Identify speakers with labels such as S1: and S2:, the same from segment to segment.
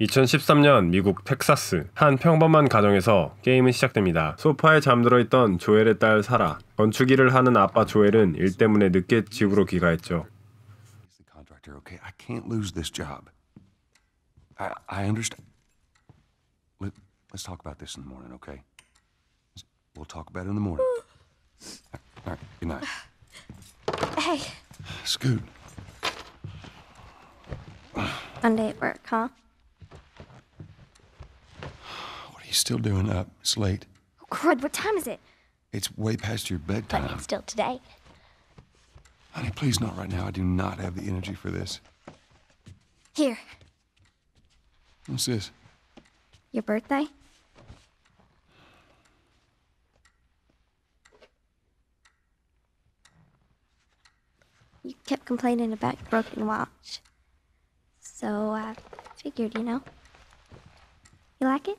S1: 2013년 미국 텍사스 한 평범한 가정에서 게임은 시작됩니다. 소파에 잠들어 있던 조엘의 딸 사라. 건축 일을 하는 아빠 조엘은 일 때문에 늦게 집으로 귀가했죠.
S2: He's the contractor, okay? I can't lose this job. I I understand. Let, let's talk about this in the morning, okay? We'll talk about it in the morning. All right, good night.
S3: Hey,
S2: Scoot.
S3: Monday at work, huh?
S2: You still doing up? It's late.
S3: Oh, crud, what time is it?
S2: It's way past your bedtime.
S3: But it's still today.
S2: Honey, please not right now. I do not have the energy for this.
S3: Here,
S2: What's this?
S3: your birthday? You kept complaining about your broken watch. So I figured, you know. You like it?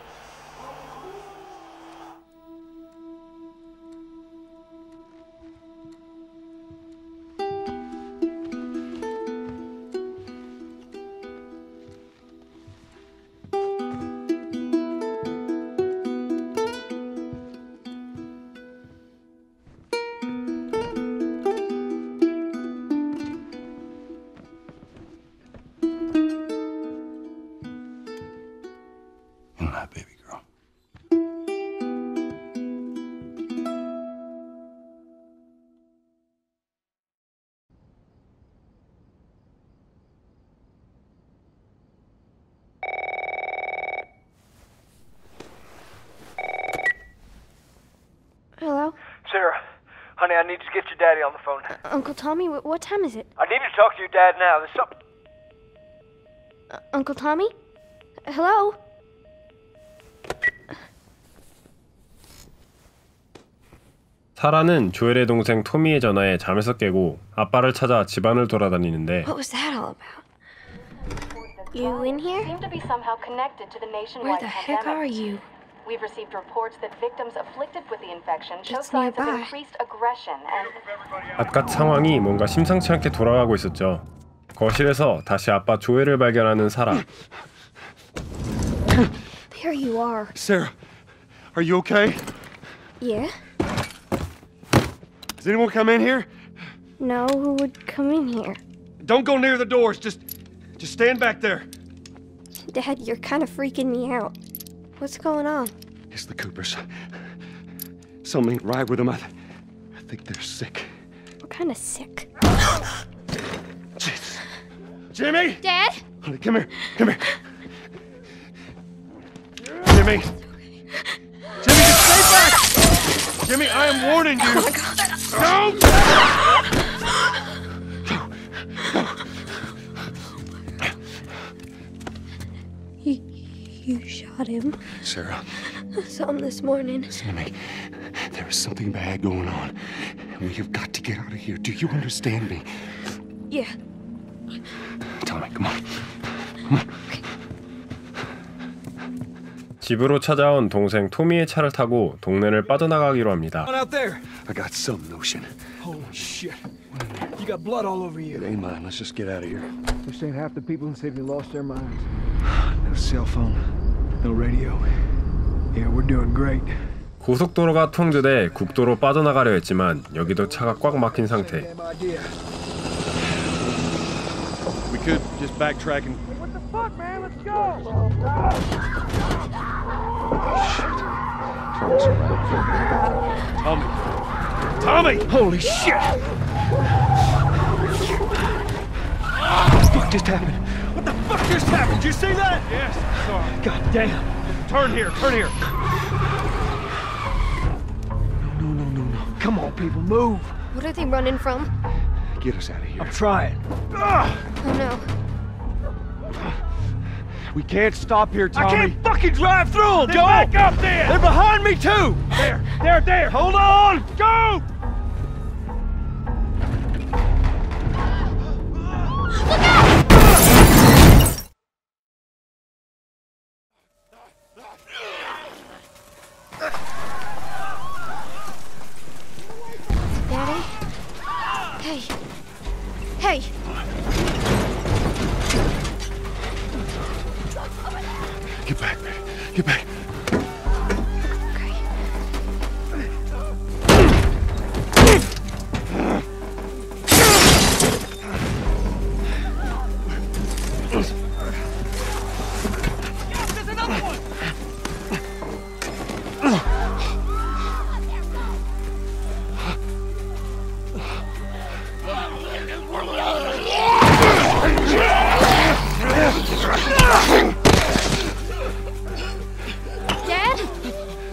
S3: Uncle Tommy, wh- what time is it?
S4: I need to talk to your dad now. There's something.
S3: Uh, Uncle Tommy? Hello?
S1: 사라는 조엘의 동생 토미의 전화에 잠에서 깨고 아빠를 찾아 집안을 돌아다니는데
S3: What was that all about? You in here? Where the heck are you?
S5: We've received reports that victims afflicted with the infection show signs of increased aggression and
S1: 아까 상황이 뭔가 심상치 않게 돌아가고 있었죠. 거실에서 다시 아빠 조엘을 발견하는 사라.
S3: There you are.
S2: Sarah, are you okay?
S3: Yeah.
S2: Does anyone come in here?
S3: No, who would come in here?
S2: Don't go near the doors. Just, just stand back there.
S3: Dad, you're kind of freaking me out. What's going on?
S2: It's the Coopers. Something ain't right with them. I, th- I think they're sick.
S3: What kind of sick?
S2: Jesus. Jimmy!
S3: Dad?
S2: Honey, come here. Come here. Jimmy! Jimmy, just stay back! Jimmy, I am warning you! Oh my God. Don't!
S3: Oh you, you shot him.
S2: Sarah,
S3: I saw him this morning.
S2: listen to me. There is something bad going on. We have got to get out of here. Do you understand me?
S3: Yeah.
S2: Tommy, come on.
S1: 집으로 찾아온 동생 토미의 차를 타고 동네를 빠져나가기로 합니다.
S4: Out there.
S2: I got some notion.
S4: Holy shit. You got blood all over
S2: It
S4: you.
S2: ain't mine. Let's just get out of here.
S6: This ain't half the people in Sydney lost their minds. No cell phone, No radio. Yeah, we're doing great.
S1: 고속도로가 통제돼 국도로 빠져나가려 했지만 여기도 차가 꽉 막힌 상태.
S6: Damn idea.
S2: We could just backtrack and.
S4: What the fuck, man? Let's go.
S2: Tommy! Tommy!
S6: Holy shit! What the fuck just happened?
S4: What the fuck just happened? Did you see that? Yes, I saw.
S6: God damn.
S4: Turn here, turn here.
S6: No, no, no, no, no. Come on, people, move.
S3: What are they running from?
S2: Get us out of here.
S6: I'm trying.
S3: Oh, no.
S2: We can't stop here, Tommy.
S4: I can't fucking drive through them!
S6: Go!
S4: back up there!
S6: They're behind me, too!
S4: There, there, there! Hold on! Go!
S3: Look out!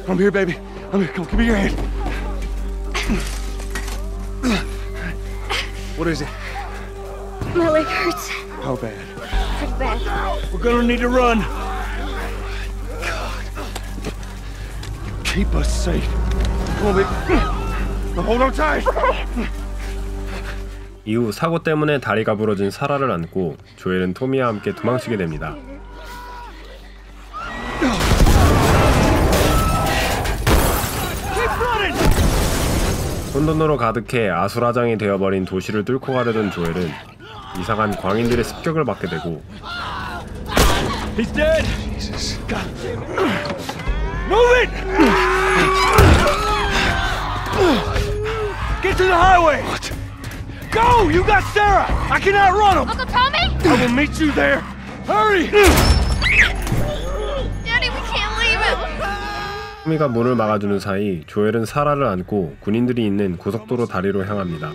S2: I'm here, baby. I'm here. Come, give me your hand. What is it?
S3: My leg hurts
S2: How bad?
S3: pretty bad.
S4: We're gonna need to run.
S2: Keep us safe. Come on, baby. Now hold on tight.
S1: 이후 사고 때문에 다리가 부러진 사라를 안고 조엘은 토미와 함께 도망치게 됩니다. 혼돈으로 가득해 아수라장이 되어버린 도시를 뚫고 가려던 조엘은 이상한 광인들의 습격을 받게 되고
S4: He's dead. Move it! Get to the highway. Go! You got Sarah. I can outrun him.
S3: Uncle Tommy?
S4: I will meet you there. Hurry!
S1: 토미가 문을 막아주는 사이 조엘은 사라를 안고 군인들이 있는 고속도로 다리로 향합니다.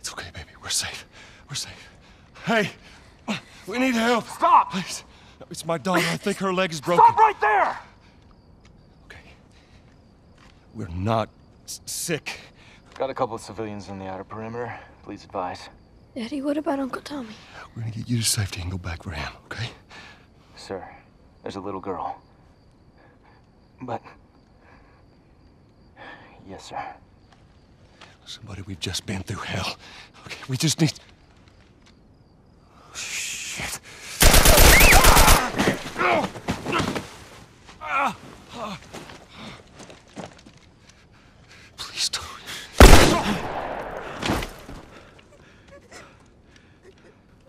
S2: It's okay, baby. We're safe. We're safe. Hey, we need help.
S4: Stop!
S2: Please. It's my daughter. I think her leg is broken.
S4: Stop right there!
S2: Okay. We're not s- sick.
S7: Got a couple of civilians in the outer perimeter. Please advise.
S3: Daddy, what about Uncle Tommy?
S2: We're gonna get you to safety and go back for him, okay?
S7: Sir, there's a little girl. But. Yes, sir.
S2: Somebody, we've just been through hell. Okay, we just need. Oh, shit. Please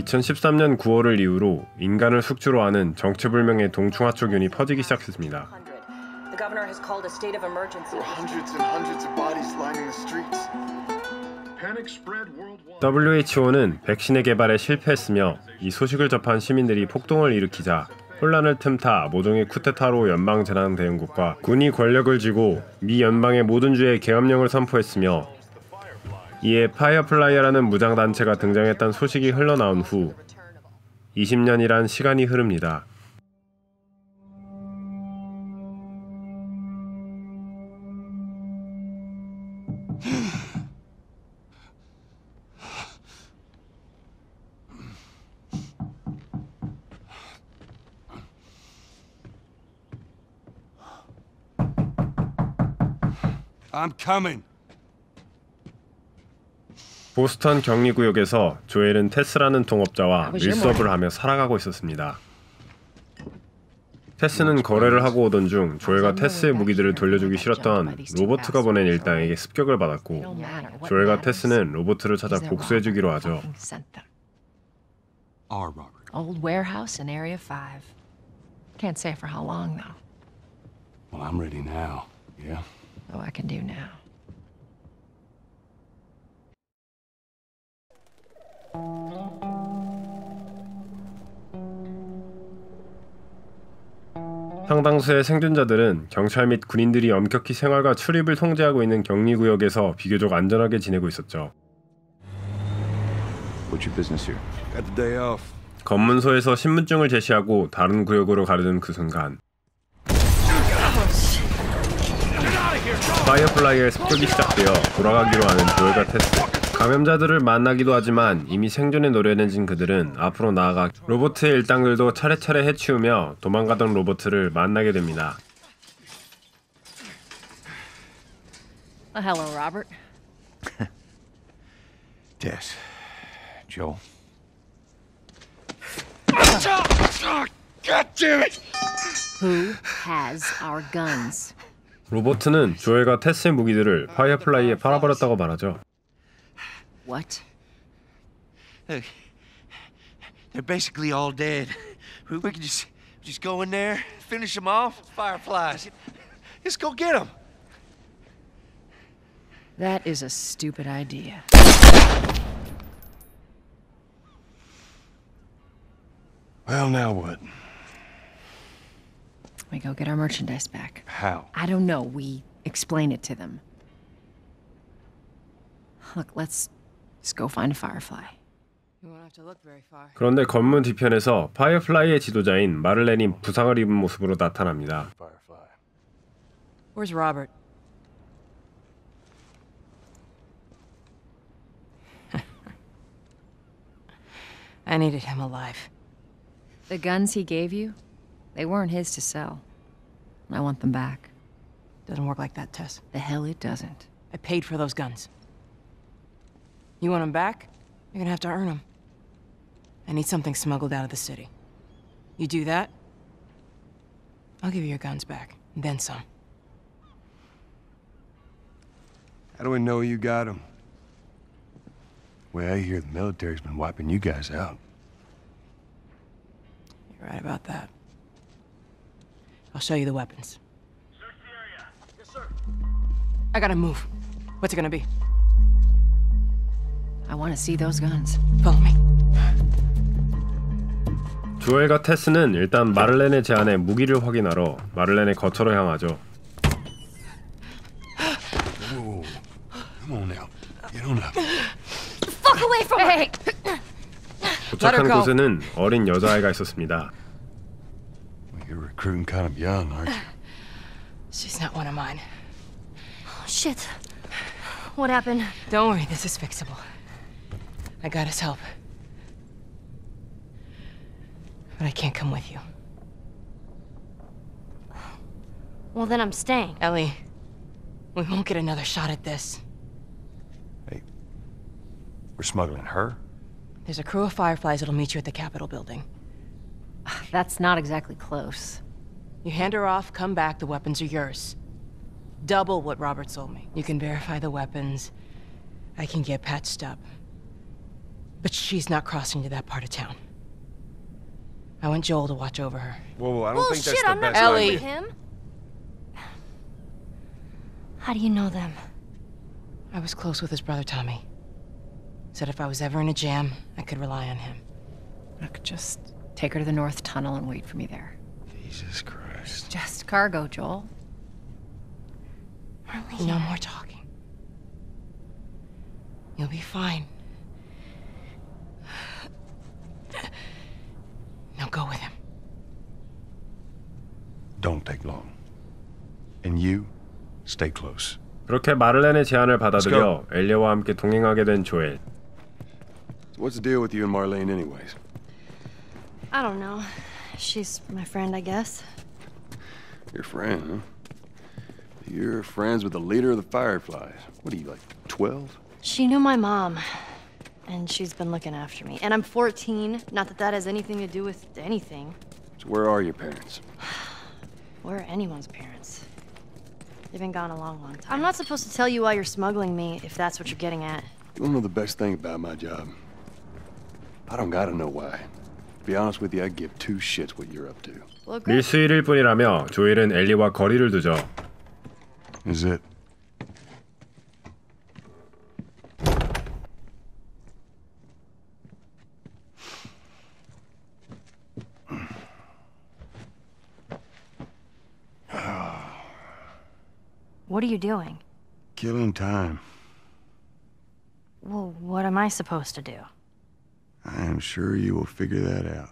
S1: 2013년 9월을 이후로 인간을 숙주로 하는 정체불명의 동충하초균이 퍼지기 시작했습니다. WHO는 백신의 개발에 실패했으며 이 소식을 접한 시민들이 폭동을 일으키자 혼란을 틈타 모종의 쿠데타로 연방 재난 대응국과 군이 권력을 쥐고 미 연방의 모든 주에 계엄령을 선포했으며 이에 파이어플라이어라는 무장단체가 등장했다는 소식이 흘러나온 후 20년이란 시간이 흐릅니다.
S2: I'm coming.
S1: 보스턴 격리구역에서 조엘은 테스라는 동업자와 밀수업을 하며 살아가고 있었습니다. 테스는 거래를 하고 오던 중 조엘과 테스의 무기들을 돌려주기 싫었던 로버트가 보낸 일당에게 습격을 받았고 조엘과 테스는 로버트를 찾아 복수해주기로 하죠.
S2: Our Robert.
S8: Old warehouse in Area 5. Can't say for how long, though.
S2: Well, I'm ready now. Yeah.
S8: though I can do now.
S1: 상당수의 생존자들은 경찰 및 군인들이 엄격히 생활과 출입을 통제하고 있는 격리 구역에서 비교적 안전하게 지내고 있었죠.
S2: What's your business here? Got the day off.
S1: 검문소에서 신분증을 제시하고 다른 구역으로 가려는 그 순간 파이어플라이의 습격이 시작되어 돌아가기로 하는 조엘과 테스 감염자들을 만나기도 하지만 이미 생존에 노련해진 그들은 앞으로 나아가 로버트의 일당들도 차례차례 해치우며 도망가던 로버트를 만나게 됩니다.
S8: Well, hello, Robert.
S2: Tess. Joel.
S8: Who has our guns?
S1: 로버트는 조엘과 테스의 무기들을 파이어플라이에 팔아버렸다고 말하죠.
S8: What?
S9: Look, they're basically all dead. We, we can just just go in there, finish them off. Fireflies. Just go get them.
S8: That is a stupid idea.
S2: Well, now what?
S8: We go get our merchandise back.
S2: How?
S8: I don't know. We explain it to them. Look, let's just go find a firefly.
S10: You won't have to look very far.
S1: 그런데 건물 뒤편에서 파이어플라이의 지도자인 마를렌이 부상을 입은 모습으로 나타납니다.
S10: Where's Robert? I needed him alive.
S8: The guns he gave you, they weren't his to sell. I want them back.
S10: Doesn't work like that, Tess.
S8: The hell it doesn't.
S10: I paid for those guns. You want them back? You're gonna have to earn them. I need something smuggled out of the city. You do that, I'll give you your guns back, and then some.
S2: How do we know you got them? Well, I hear the military's been wiping you guys out.
S10: You're right about that. I'll show you the weapons. Search the area. Yes, sir. I gotta move. What's it gonna be?
S8: I want to see those guns.
S10: Follow me.
S1: 조엘과 테스는 일단 마를렌의 제안에 무기를 확인하러 마를렌의 거처로 향하죠.
S2: Whoa. Come on now. Get on up.
S3: Fuck away from her!
S1: 도착한
S10: go.
S1: 곳에는 어린 여자아이가 있었습니다.
S2: You're recruiting kind of young, aren't you?
S10: She's not one of mine.
S3: Oh, shit. What happened?
S10: Don't worry, this is fixable. I got his help. But I can't come with you.
S3: Well, then I'm staying.
S10: Ellie, we won't get another shot at this.
S2: Hey, we're smuggling her?
S10: There's a crew of Fireflies that'll meet you at the Capitol building.
S8: Ah, that's not exactly close.
S10: You hand her off, come back, the weapons are yours. Double what Robert sold me. You can verify the weapons. I can get patched up. But she's not crossing to that part of town. I want Joel to watch over her.
S2: Whoa, whoa, I don't
S3: Well,
S2: think
S3: shit,
S2: that's the
S3: I'm not
S2: best
S10: Ellie.
S3: going
S2: idea.
S3: with him. How do you know them?
S10: I was close with his brother Tommy. Said if I was ever in a jam, I could rely on him.
S8: Look, just take her to the North Tunnel and wait for me there.
S2: Jesus Christ.
S8: Just cargo, Joel.
S10: No more talking. You'll be fine. Now go with him.
S2: Don't take long. And you, stay close.
S1: 그렇게 마를렌의 제안을 받아들여 엘리와 함께 동행하게 된 조엘.
S2: What's the deal with you and Marlene, anyways?
S3: I don't know. She's my friend, I guess.
S2: Your friend, huh? You're friends with the leader of the Fireflies. What are you, like, 12?
S3: She knew my mom, and she's been looking after me. And I'm 14. Not that that has anything to do with anything.
S2: So where are your parents?
S3: Where are anyone's parents? They've been gone a long, long time. I'm not supposed to tell you why you're smuggling me, if that's what you're getting at.
S2: You wanna know the best thing about my job? I don't gotta know why. To be honest with you, I give two shits what you're up to.
S3: Well, great.
S1: 밀수일일 뿐이라며 조엘은 엘리와 거리를 두죠.
S2: Is it?
S11: What are you doing?
S2: Killing time.
S11: Well, what am I supposed to do?
S2: I am sure you will figure that out.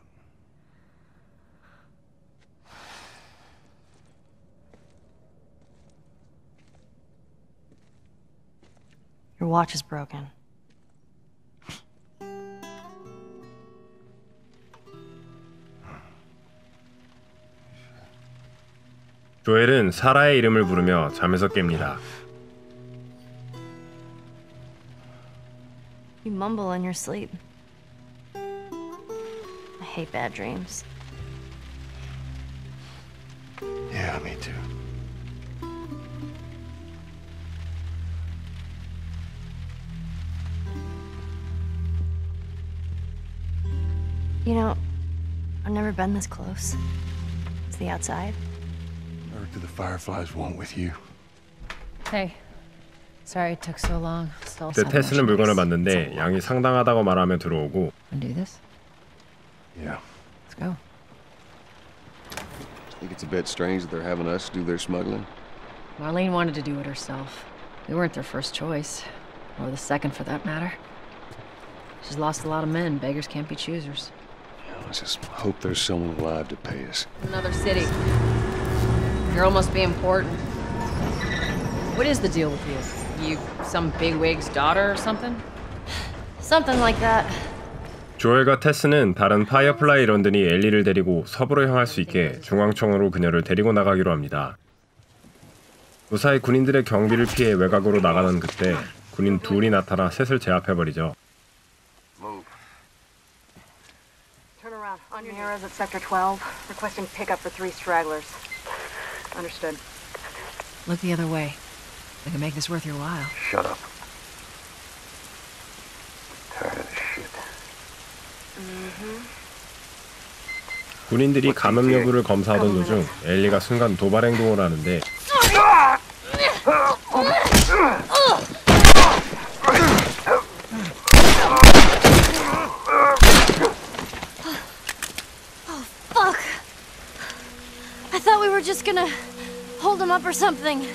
S11: Your watch is broken.
S1: 조엘은 사라의 이름을 부르며 잠에서 깹니다.
S11: You mumble in your sleep. I hate bad dreams.
S2: Yeah, me too.
S11: You know, I've never been this close. It's the outside.
S2: Where do the Fireflies want with you?
S8: Hey. Sorry it took so long. Still
S1: 그때
S8: some
S1: 테스는 물건을
S8: merchandise.
S1: 봤는데 양이 상당하다고 말하며 들어오고
S8: Wanna do this?
S2: Yeah.
S8: Let's go.
S12: Think it's a bit strange that they're having us do their smuggling?
S8: Marlene wanted to do it herself. We weren't their first choice. Or the second for that matter. She's lost a lot of men. Beggars can't be choosers.
S2: Let's just hope there's someone alive to pay us.
S8: Another city. Girl must be important. What is the deal with you? You some bigwig's daughter or something?
S11: Something like that.
S1: 조엘과 테스는 다른 파이어플라이 런든이 엘리를 데리고 서부로 향할 수 있게 중앙청으로 그녀를 데리고 나가기로 합니다. 무사히 군인들의 경비를 피해 외곽으로 나가던 그때 군인 둘이 나타나 셋을 제압해버리죠.
S5: Turn around. On your Nero's at Sector 12. Requesting pickup for three stragglers. Understood.
S8: Look the other way. We can make this worth your while.
S12: Shut up. Tired of this shit.
S1: 군인들이 감염 여부를 검사하던 도중 엘리가 순간 도발 행동을 하는데
S11: just gonna hold him up or something.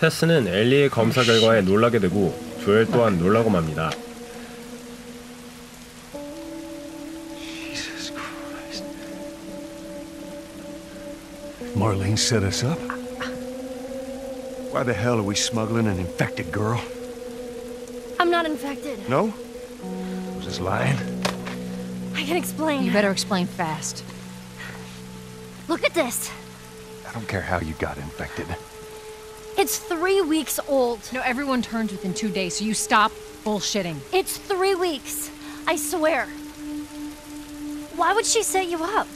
S1: 테스는 엘리의 검사 결과에 놀라게 되고 조엘 또한 놀라고 맙니다.
S2: Jesus Christ. Marlene set us up? Why the hell are we smuggling an infected girl?
S11: I'm not infected.
S2: No? Was this lying?
S11: I can explain.
S8: You better explain fast.
S11: Look at this.
S2: I don't care how you got infected.
S11: It's three weeks old.
S8: No, everyone turns within two days, so you stop bullshitting.
S11: It's three weeks. I swear. Why would she set you up?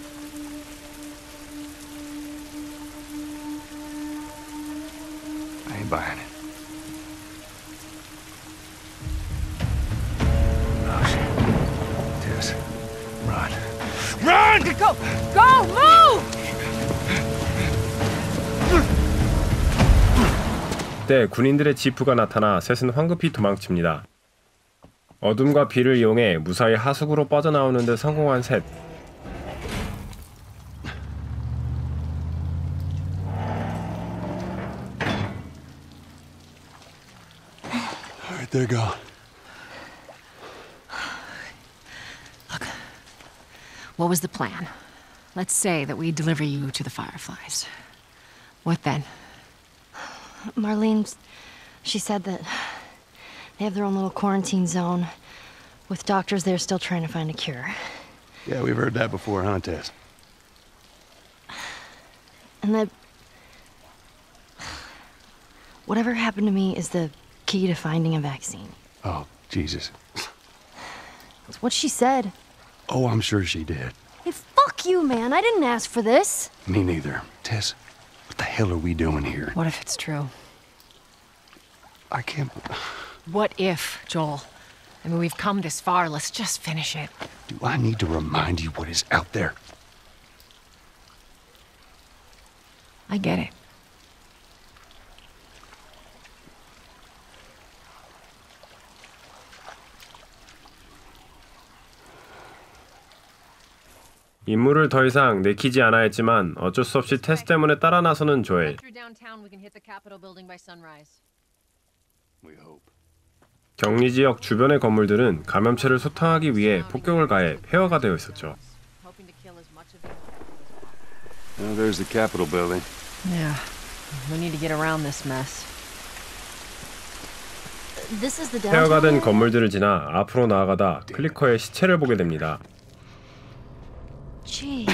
S1: 그때 군인들의 지프가 나타나 셋은 황급히 도망칩니다. 어둠과 비를 이용해 무사히 하수구로 빠져나오는 데 성공한 셋.
S2: They're gone.
S8: What was the plan? Let's say that we deliver you to the Fireflies. What then?
S11: Marlene, she said that they have their own little quarantine zone with doctors there still trying to find a cure.
S2: Yeah, we've heard that before, huh, Tess?
S11: And that whatever happened to me is the key to finding a vaccine.
S2: Oh, Jesus.
S11: It's what she said.
S2: Oh, I'm sure she did.
S11: Hey, fuck you, man. I didn't ask for this.
S2: Me neither. Tess, what the hell are we doing here?
S8: What if it's true?
S2: I can't.
S8: What if, Joel? I mean, we've come this far. Let's just finish it.
S2: Do I need to remind you what is out there?
S8: I get it.
S1: 임무를 더 이상 내키지 않아 했지만 어쩔 수 없이 테스 때문에 따라 나서는 조엘. 격리 지역 주변의 건물들은 감염체를 소탕하기 위해 폭격을 가해 폐허가 되어 있었죠.
S8: Hoping to kill as much of the
S2: Well, there's the Capitol building.
S8: Yeah. We need to get around this mess.
S11: This is the
S1: 폐허가 된. 건물들을 지나 앞으로 나아가다 클리커의 시체를 보게 됩니다.
S11: Jeez.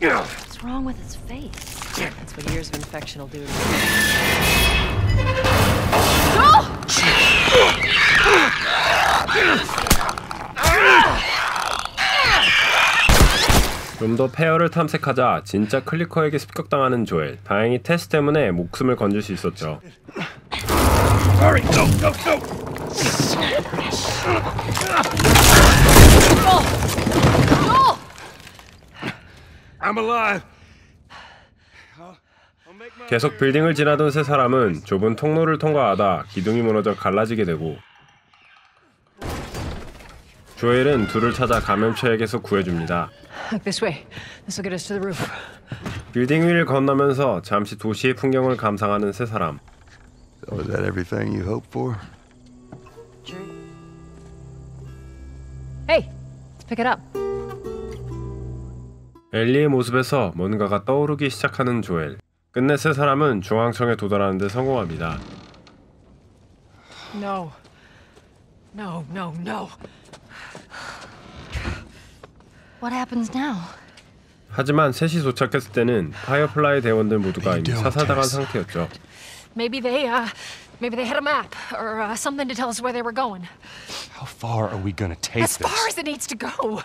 S11: What's wrong with his face?
S8: That's what years of infection will do to you.
S1: 좀더 폐허를 탐색하자 진짜 클리커에게 습격당하는 조엘. 다행히 테스 때문에 목숨을 건질 수 있었죠.
S4: Hurry, go, go, go! I'm alive.
S1: 계속 빌딩을 지나던 세 사람은 좁은 통로를 통과하다 기둥이 무너져 갈라지게 되고 조엘은 둘을 찾아 감염체에게서 구해줍니다.
S8: Look this way. This will get us to the roof.
S1: 빌딩 위를 건너면서 잠시 도시의 풍경을 감상하는 세 사람.
S2: So is that everything you hoped for?
S8: Hey, let's pick it up.
S1: 엘리의 모습에서 뭔가가 떠오르기 시작하는 조엘. 끝내 세 사람은 중앙청에 도달하는 데 성공합니다.
S10: No. No, no, no.
S11: What happens now?
S1: 하지만 셋이 도착했을 때는 파이어플라이 대원들 모두가 이미 사살당한 상태였죠.
S8: Maybe they, uh, maybe they had a map or uh, something to tell us where they were going.
S2: How far are we gonna take
S8: As
S2: this?
S8: far as it needs to go.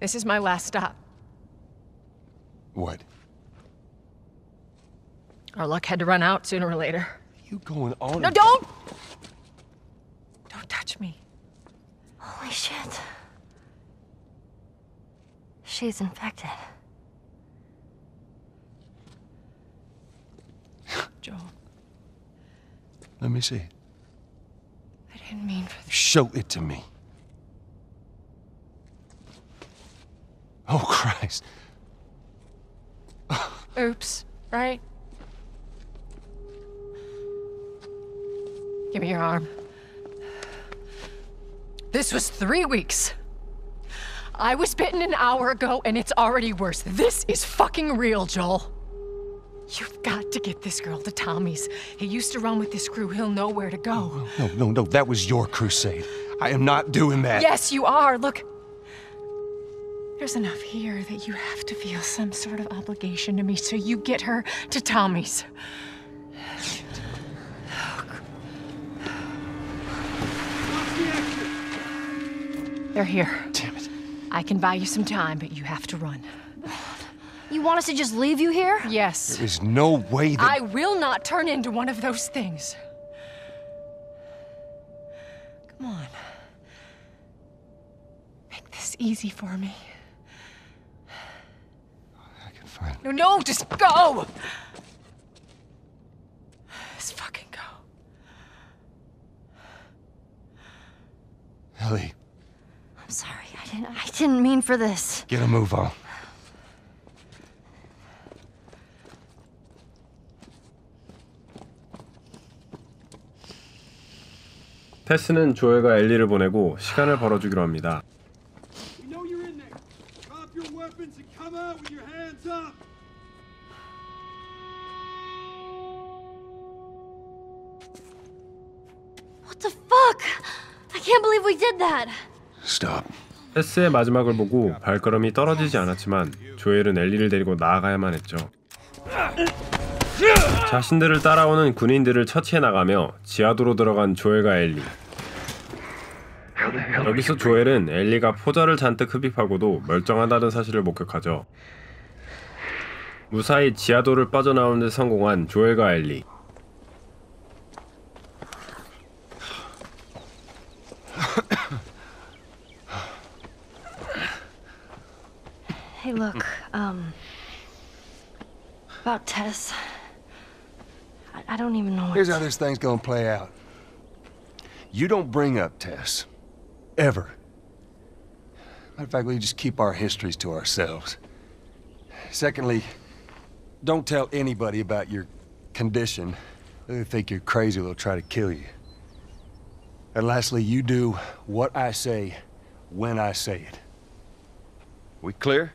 S8: This is my last stop.
S2: What?
S8: Our luck had to run out sooner or later.
S2: You going on?
S8: No, don't! Don't touch me.
S11: Holy shit. She's infected.
S8: Joel,
S2: Let me see.
S8: I didn't mean for this.
S2: Show it to me. Oh, Christ.
S8: Oops, right? Give me your arm. This was three weeks. I was bitten an hour ago, and it's already worse. This is fucking real, Joel. You've got to get this girl to Tommy's. He used to run with this crew. He'll know where to go.
S2: No, no, no. That was your crusade. I am not doing that.
S8: Yes, you are. Look. There's enough here that you have to feel some sort of obligation to me, so you get her to Tommy's. They're here.
S2: Damn it.
S8: I can buy you some time, but you have to run.
S11: You want us to just leave you here?
S8: Yes.
S2: There is no way that.
S8: I will not turn into one of those things. Come on. Make this easy for me.
S2: Find.
S8: No, no, just go! Just fucking go.
S2: Ellie,
S11: I'm sorry. I didn't I didn't mean for this.
S2: get a move on.
S1: 테스는 조엘과 엘리를 보내고 시간을 벌어주기로 합니다.
S13: We know you're in there. Drop your weapons and come out with your hands up.
S11: What the fuck? I can't believe we did that.
S2: Stop.
S1: 테스의 마지막을 보고 발걸음이 떨어지지 않았지만 조엘은 엘리를 데리고 나아가야만 했죠. 자신들을 따라오는 군인들을 처치해 나가며 지하도로 들어간 조엘과 엘리. 여기서 조엘은 엘리가 포자를 잔뜩 흡입하고도 멀쩡하다는 사실을 목격하죠. 무사히 지하도를 빠져나오는 데 성공한 조엘과 엘리.
S11: Hey, look, um. About Tess. I, I don't even know what.
S2: Here's how this thing's gonna play out. You don't bring up Tess. Ever. Matter of fact, we just keep our histories to ourselves. Secondly, don't tell anybody about your condition. They think you're crazy, they'll try to kill you. And lastly, you do what I say when I say it. We clear?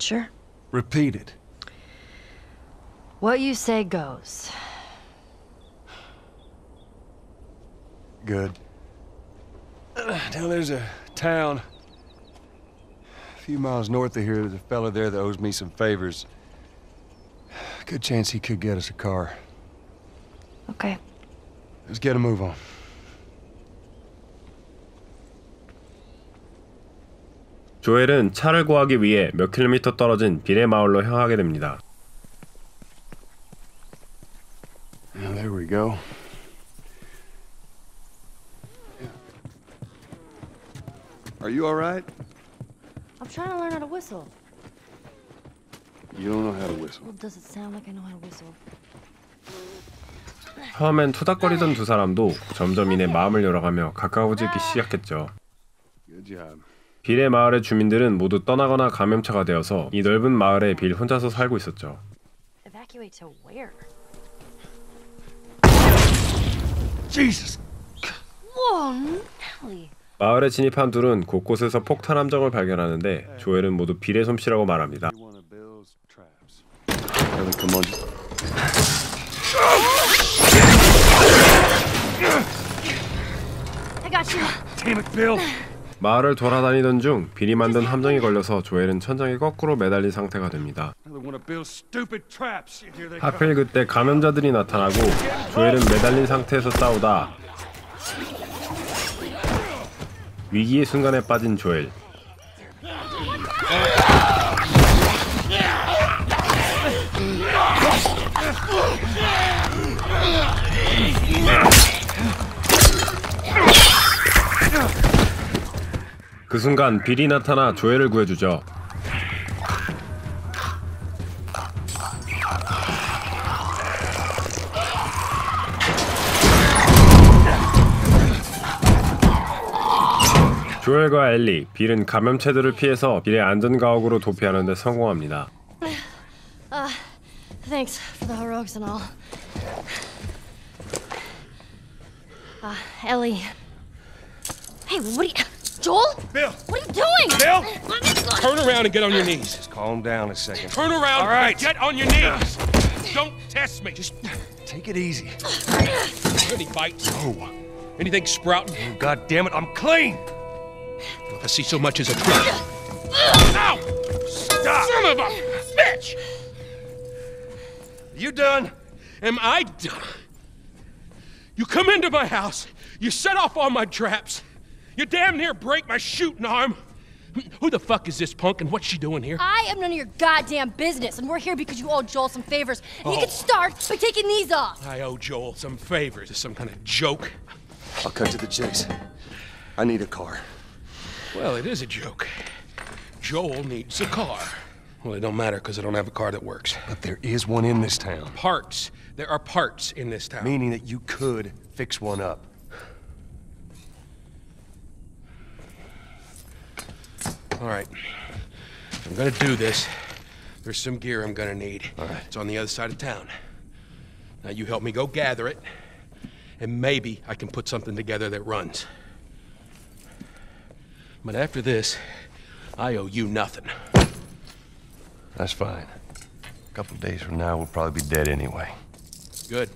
S11: Sure.
S2: Repeat it.
S11: What you say goes.
S2: Good. Now, there's a town a few miles north of here. There's a fella there that owes me some favors. Good chance he could get us a car.
S11: Okay.
S2: Let's get a move on.
S1: 조엘은 차를 구하기 위해 몇 킬로미터 떨어진 빌의 마을로 향하게 됩니다.
S2: There we go. Are you all right?
S11: I'm trying to learn how to whistle.
S2: You don't know how to whistle.
S11: Well, does it sound like I know how to whistle?
S1: 처음엔 투닥거리던 두 사람도 점점 이내 마음을 열어가며 가까워지기 시작했죠.
S2: Good job.
S1: 빌의 마을의 주민들은 모두 떠나거나 감염차가 되어서 이 넓은 마을에 빌 혼자서 살고 있었죠.
S2: Jesus!
S11: Whoa, Nelly.
S1: 마을에 진입한 둘은 곳곳에서 폭탄 함정을 발견하는데 조엘은 모두 빌의 솜씨라고 말합니다. 마을을 돌아다니던 중 빌이 만든 함정이 걸려서 조엘은 천장에 거꾸로 매달린 상태가 됩니다. 하필 그때 감염자들이 나타나고 조엘은 매달린 상태에서 싸우다 위기의 순간에 빠진 조엘. 그 순간 빌이 나타나 조엘을 구해주죠. 조엘과 엘리, 빌은 감염체들을 피해서 빌의 안전가옥으로 도피하는 데 성공합니다.
S11: Uh, thanks for the heroics and all. Uh, Ellie. Hey, what are you... Joel?
S4: Bill!
S11: What are you doing?
S4: Bill! Turn around and get on your knees.
S2: Just calm down a second.
S4: Turn around
S2: All right.
S4: and get on your knees. Don't test me. Just
S2: Take it easy.
S4: any bites. Oh. Anything sprouting?
S2: Oh, God damn it, I'm clean!
S4: If I see so much as a twig. Ow! Stop! Son of a bitch!
S2: You done?
S4: Am I done? You come into my house, you set off all my traps, you damn near break my shooting arm. Who the fuck is this punk and what's she doing here?
S11: I am none of your goddamn business, and we're here because you owe Joel some favors. And you
S4: Oh.
S11: can start by taking these off.
S4: I owe Joel some favors. Is some kind of joke?
S2: I'll cut to the chase. I need a car.
S4: Well, it is a joke. Joel needs a car. Well, it don't matter because I don't have a car that works.
S2: But there is one in this town.
S4: Parts. There are parts in this town.
S2: Meaning that you could fix one up.
S4: All right. If I'm gonna do this, there's some gear I'm gonna need. All right. It's on the other side of town. Now you help me go gather it, and maybe I can put something together that runs. But after this, I owe you nothing.
S2: That's fine. A couple days from now, we'll probably be dead anyway.
S4: Good.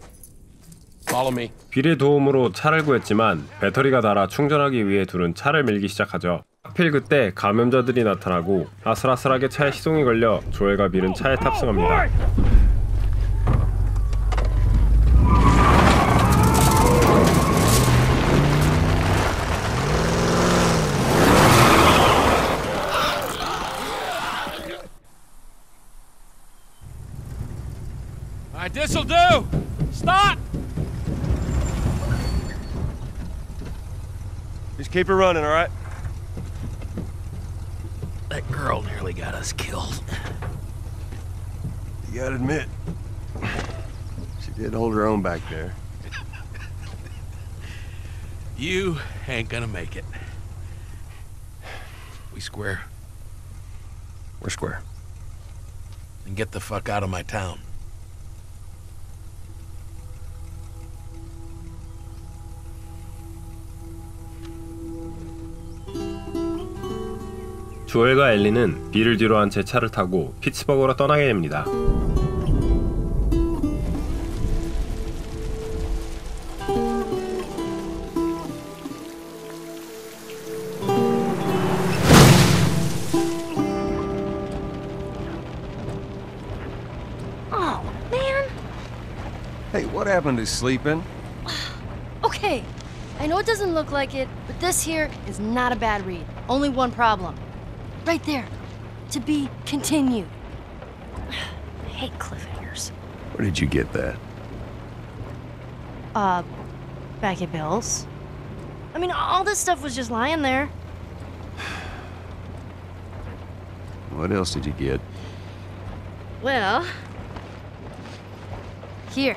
S4: Follow me.
S1: 빌의 도움으로 차를 구했지만 배터리가 닳아 충전하기 위해 둘은 차를 밀기 시작하죠. 하필 그때 감염자들이 나타나고 아슬아슬하게 차에 시동이 걸려 조엘과 빌은 차에 탑승합니다.
S4: Stop.
S14: Just keep it running, all right?
S4: That girl nearly got us killed.
S2: You gotta admit, she did hold her own back there.
S4: You ain't gonna make it. We square.
S2: We're square.
S4: And get the fuck out of my town.
S1: 조엘과 엘리는 비를 뒤로 한 채 차를 타고 피츠버그로 떠나게 됩니다.
S11: Oh, man.
S2: Hey, what happened to sleeping?
S11: Okay. I know it doesn't look like it, but this here is not a bad read. Only one problem. Right there. To be continued. I hate cliffhangers.
S2: Where did you get that?
S11: Uh, back at Bill's. I mean, all this stuff was just lying there.
S2: What else did you get?
S11: Well, here.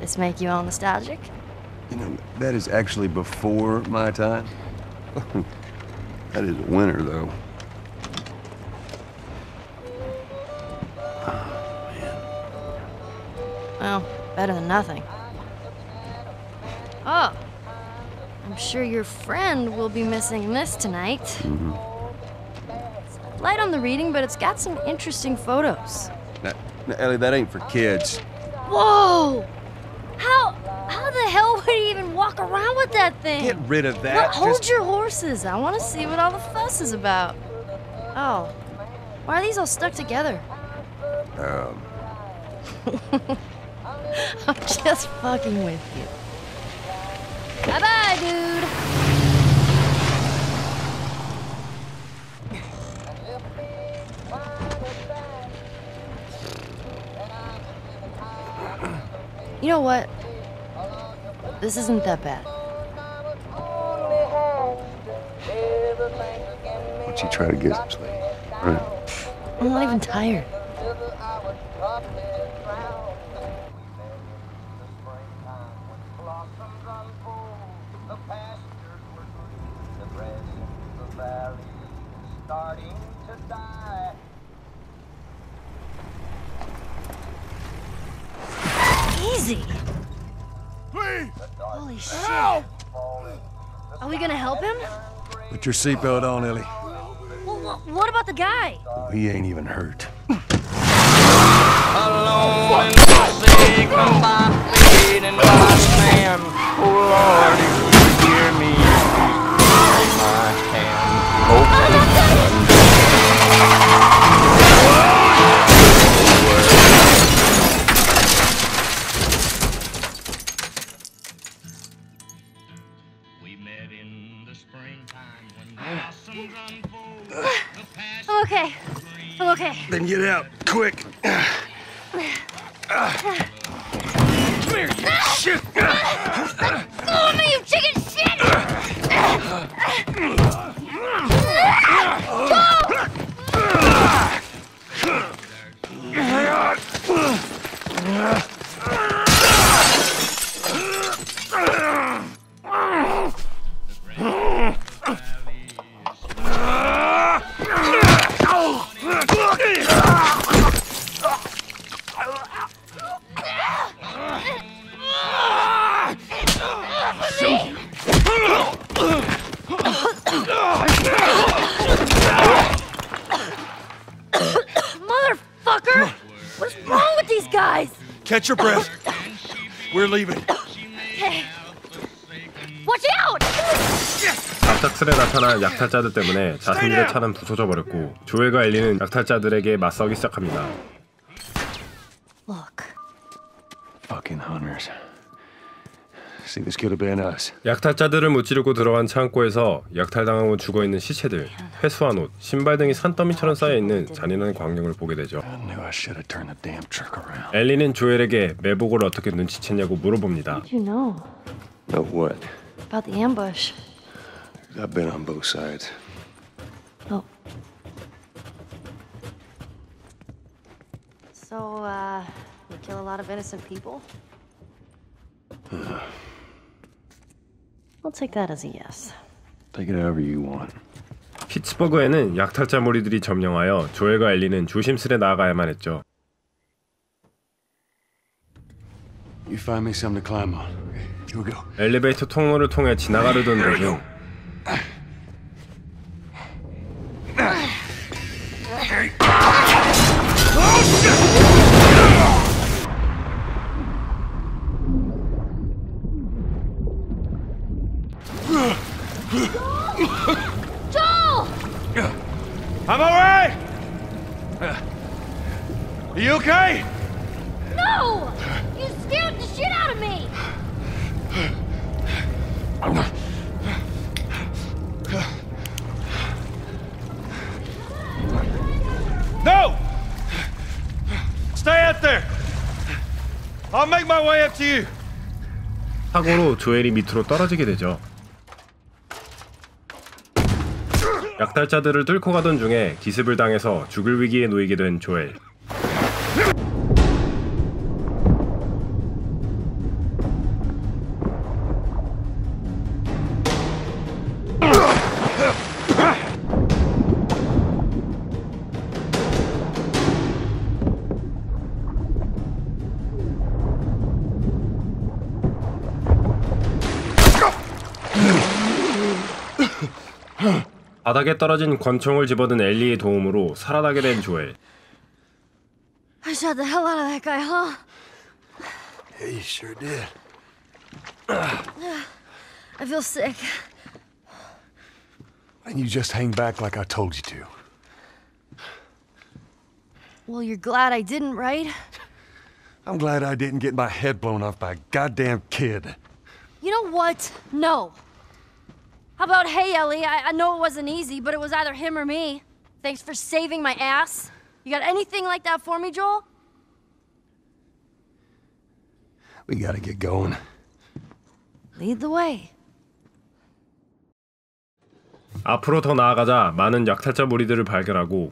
S11: This make you all nostalgic?
S2: You know, that is actually before my time. that is winter, though.
S11: Well, better than nothing. Oh, I'm sure your friend will be missing this tonight. It's light on the reading, but it's got some interesting photos.
S2: Now, now, Ellie, that ain't for kids.
S11: Whoa! How how the hell would he even walk around with that thing?
S2: Get rid of that.
S11: Well, hold
S2: Just-
S11: your horses. I want to see what all the fuss is about. Oh, why are these all stuck together?
S2: Um,
S11: I'm just fucking with you. Bye bye, dude. You know what? This isn't that bad.
S2: why don't you try to get some sleep? Right.
S11: I'm not even tired.
S2: Put your seatbelt on, Ellie.
S11: Well, wha- what about the guy?
S2: He ain't even hurt.
S9: Alone and forsaken by fate and by man. Oh Lord,
S2: get out, quick.
S1: 나타난 약탈자들 때문에 자신들의 차는 부서져 버렸고 조엘과 엘리는 약탈자들에게 맞서기 시작합니다.
S11: Look,
S2: Fucking hunters. See, this could have been us.
S1: 약탈자들을 무찌르고 들어간 창고에서 약탈당하고 죽어있는 시체들, 회수한 옷, 신발 등이 산더미처럼 쌓여있는 잔인한 광경을 보게 되죠. 엘리는 조엘에게 매복을 어떻게 눈치챘냐고 물어봅니다.
S11: You know
S12: Know what?
S11: about the ambush?
S12: I've been on both sides.
S11: Oh. So, uh, you kill a lot of innocent people? I'll take that as a yes.
S12: Take it however you want.
S1: 피츠버그에는 약탈자 무리들이 점령하여 조엘과 엘리는 조심스레 나아가야만 했죠.
S2: You find me something to climb on. Okay, here we go.
S1: 엘리베이터 통로를 통해 지나가려던 도중
S11: No! You scared the shit out of me!
S14: No! Stay out there. I'll make my way up to you.
S1: 사고로 조엘이 밑으로 떨어지게 되죠. 약탈자들을 뚫고 가던 중에 기습을 당해서 죽을 위기에 놓이게 된 조엘. 바닥에 떨어진 권총을 집어든 엘리의 도움으로 살아나게 된 조엘.
S11: I shot the hell out of that guy, huh?
S2: Yeah, you sure did.
S11: I feel sick.
S2: Didn't you just hang back like I told you to?
S11: Well, you're glad I didn't, right?
S2: I'm glad I didn't get my head blown off by a goddamn kid.
S11: You know what? No. How about, hey, Ellie, I, I know it wasn't easy, but it was either him or me. Thanks for saving my ass. You got anything like that for me, Joel?
S2: We gotta get going.
S11: Lead the way.
S1: 앞으로 더 나아가자 많은 약탈자 무리들을 발견하고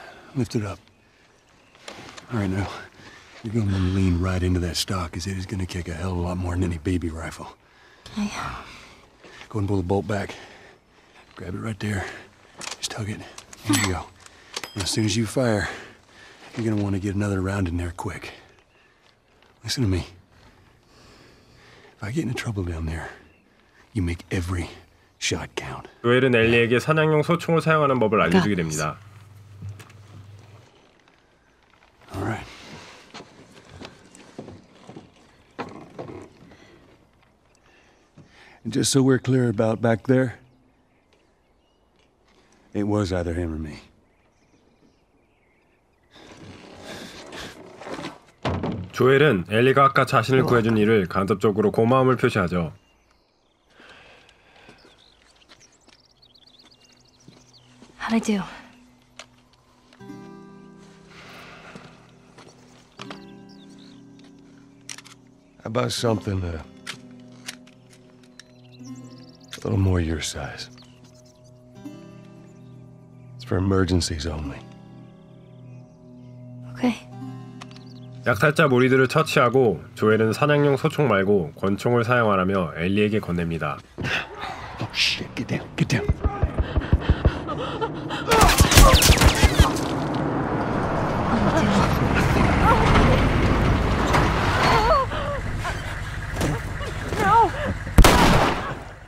S2: Lift it up. All right, now. You're gonna want to lean right into that stock, as it is gonna kick a hell of a lot more than any baby rifle.
S11: Okay.
S2: Go and pull the bolt back. Grab it right there. Just tug it. Here you go. And as soon as you fire, you're gonna want to get another round in there quick. Listen to me. If I get into trouble down there, you make every shot count.
S1: 조엘은 엘리에게 사냥용 소총을 사용하는 법을 알려주게 됩니다.
S2: All right. And just so we're clear about back there, it was either him or me.
S1: 조엘은 엘리가 아까 자신을 구해준 일을 간접적으로 고마움을 표시하죠.
S11: How'd I do?
S2: About something uh, a little more your size? It's for emergencies only.
S11: Okay.
S1: 약탈자 무리들을 처치하고 조엘은 사냥용 소총 말고 권총을 사용하라며 엘리에게 건넵니다.
S2: Oh shit! Get down! Get down!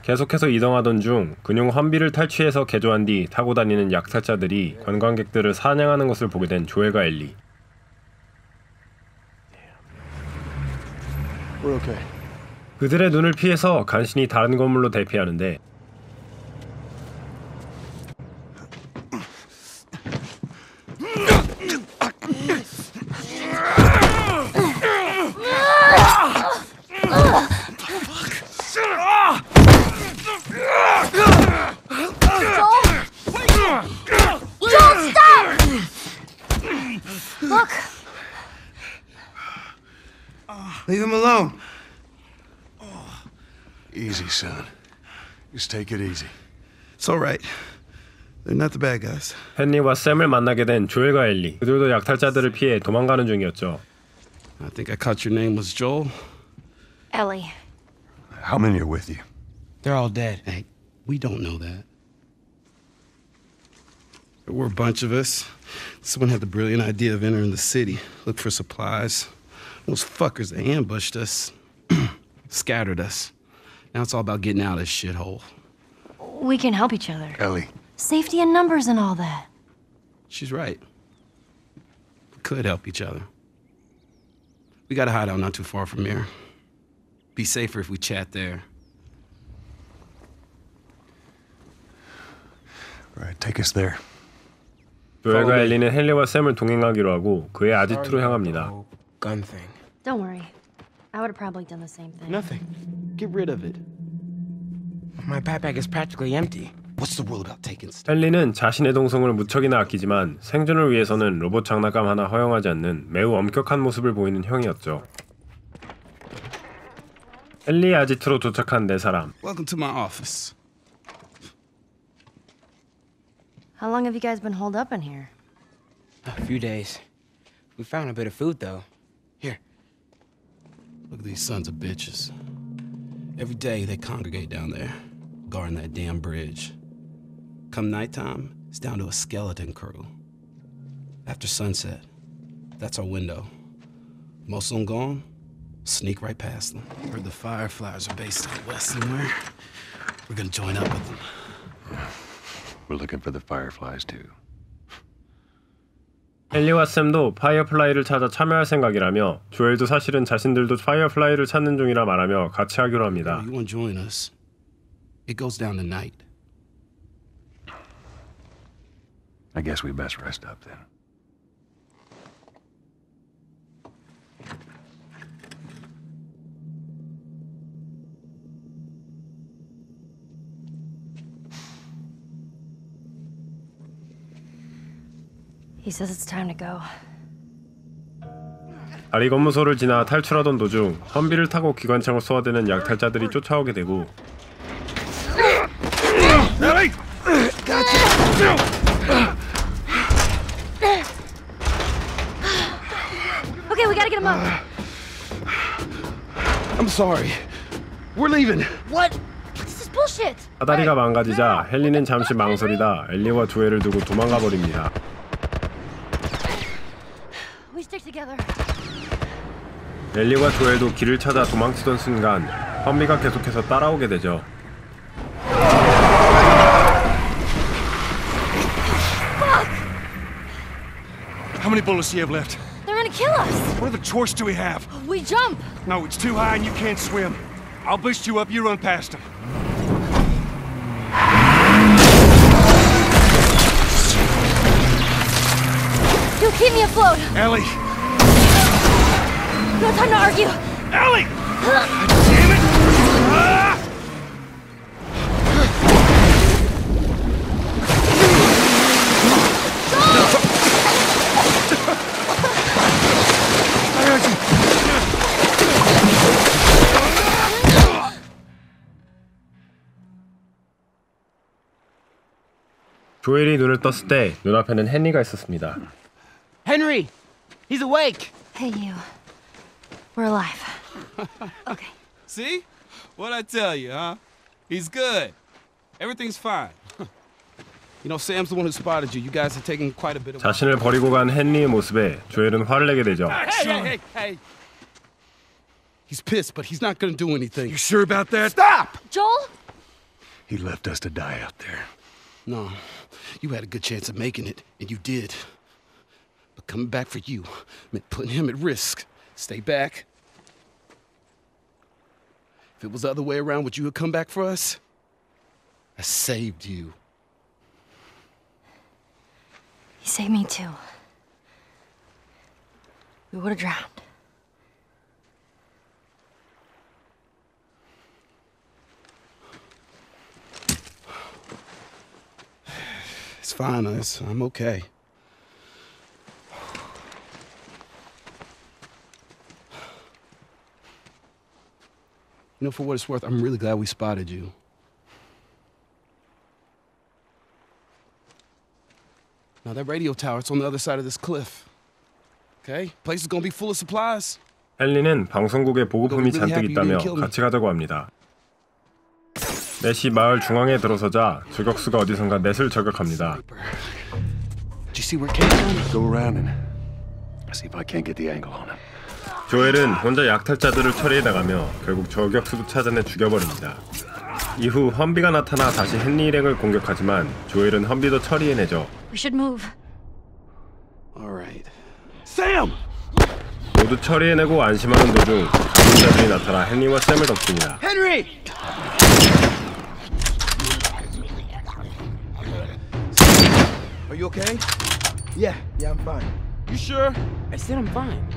S1: 계속해서 이동하던 중 근용 환비를 탈취해서 개조한 뒤 타고 다니는 약탈자들이 관광객들을 사냥하는 것을 보게 된 조엘과 엘리. 그들의 눈을 피해서 간신히 다른 건물로 대피하는데
S11: Joel, stop! Look,
S2: Leave him alone. Easy, son. Just take it easy.
S15: It's all right. They're not the bad guys.
S1: 헨리와 샘을 만나게 된 조엘과 엘리. 그들도 약탈자들을 피해 도망가는 중이었죠.
S15: I think I caught your name was Joel.
S3: Ellie.
S2: How many are with you?
S15: They're all dead. Hey, we don't know that. There were a bunch of us. Someone had the brilliant idea of entering the city, look for supplies. Those fuckers they ambushed us, scattered us. Now it's all about getting out of this shithole.
S11: we can help each other.
S2: Ellie.
S11: Safety in numbers and all that.
S15: She's right. We could help each other. We got a hideout not too far from here. Be safer if we chat there.
S2: All right, take us there.
S1: 조엘과 엘리는 헨리와 샘을 동행하기로 하고 그의 아지트로 향합니다.
S11: Don't worry. I would have probably done the same thing.
S16: Nothing.
S15: Get rid of it.
S16: My backpack is practically empty.
S15: What's the rule about taking stuff?
S1: 헨리는 자신의 동성을 무척이나 아끼지만 생존을 위해서는 로봇 장난감 하나 허용하지 않는 매우 엄격한 모습을 보이는 형이었죠. 헨리의 아지트로 도착한 네 사람.
S15: Welcome to my office.
S11: How long have you guys been holed up in here?
S16: A few days. We found a bit of food though. Here.
S15: Look at these sons of bitches. Every day they congregate down there, guarding that damn bridge. Come nighttime, it's down to a skeleton crew. After sunset, that's our window. Most of them gone, sneak right past them. Heard the Fireflies are based out west somewhere. We're gonna join up with them.
S2: We're looking for the Fireflies, too.
S1: 헨리와 샘도 파이어플라이를 찾아 참여할 생각이라며 조엘도 사실은 자신들도 파이어플라이를 찾는 중이라 말하며 같이 하기로 합니다.
S15: You wanna join us? It goes down tonight.
S2: I guess we best rest up then.
S11: He says it's time to go.
S1: 다리 검무소를 지나 탈출하던 도중 선비를 타고 기관창을 쏘아대는 약탈자들이 쫓아오게 되고!
S11: Okay, we gotta get him up.
S15: I'm sorry. We're leaving.
S11: What? This is bullshit.
S1: 사다리가 망가지자 헨리는 잠시 망설이다 엘리와 조엘을 두고 도망가 버립니다.
S11: We stick together.
S1: 엘리와 조엘도 길을 찾아 도망치던 순간 선비가 계속해서 따라오게 되죠.
S14: How many bullets do you have left?
S11: They're gonna kill us.
S14: What other choice do we have?
S11: We jump.
S14: No, it's too high and you can't swim. I'll boost you up, you run past them.
S11: You keep me afloat.
S14: Ellie!
S11: No time to argue.
S14: Ellie! Damn it! Ah! I heard you.
S1: 조엘이 눈을 떴을 때 눈앞에는 헨리가 있었습니다.
S16: Henry! He's awake!
S11: Hey, you. We're alive.
S17: Okay. See? What'd I tell you, huh? He's good. Everything's fine.
S15: You know, Sam's the one who spotted you. You guys are taking quite a bit of.
S1: 자신을 버리고 간 헨리의 모습에 조엘은 화를 내게 되죠.
S15: Hey, hey, hey, hey! He's pissed, but he's not gonna do anything. You
S14: sure about that?
S15: Stop!
S11: Joel?
S2: He left us to die out there.
S15: No, you had a good chance of making it, and you did. But coming back for you meant putting him at risk. Stay back. If it was the other way around, would you have come back for us? I saved you.
S11: You saved me too. We would have drowned.
S15: It's fine. I'm okay. You know, for what it's worth, I'm really glad we spotted you. Now, that radio tower, it's on the other side of this cliff. Okay? Place is gonna be full of supplies.
S1: 헨리는 방송국에 보급품이 잔뜩 있다며. 같이 가자고 합니다. 넷이 마을 중앙에 들어서자 저격수가 어디선가 넷을 저격합니다.
S15: Did you see where came from?
S2: Go around and see if I can't get the angle on him.
S1: 조엘은 혼자 약탈자들을 처리해 나가며 결국 저격수도 찾아내 죽여버립니다. 이후 험비가 나타나 다시 헨리 일행을 공격하지만 조엘은 험비도 처리해내죠.
S11: We should move.
S15: All right.
S2: Sam!
S1: 모두 처리해내고 안심하는 도중 감염자들이 나타나 헨리와 샘을 덮칩니다.
S16: Henry!
S6: Are you okay? Yeah, yeah, I'm fine.
S16: You sure? I said I'm fine.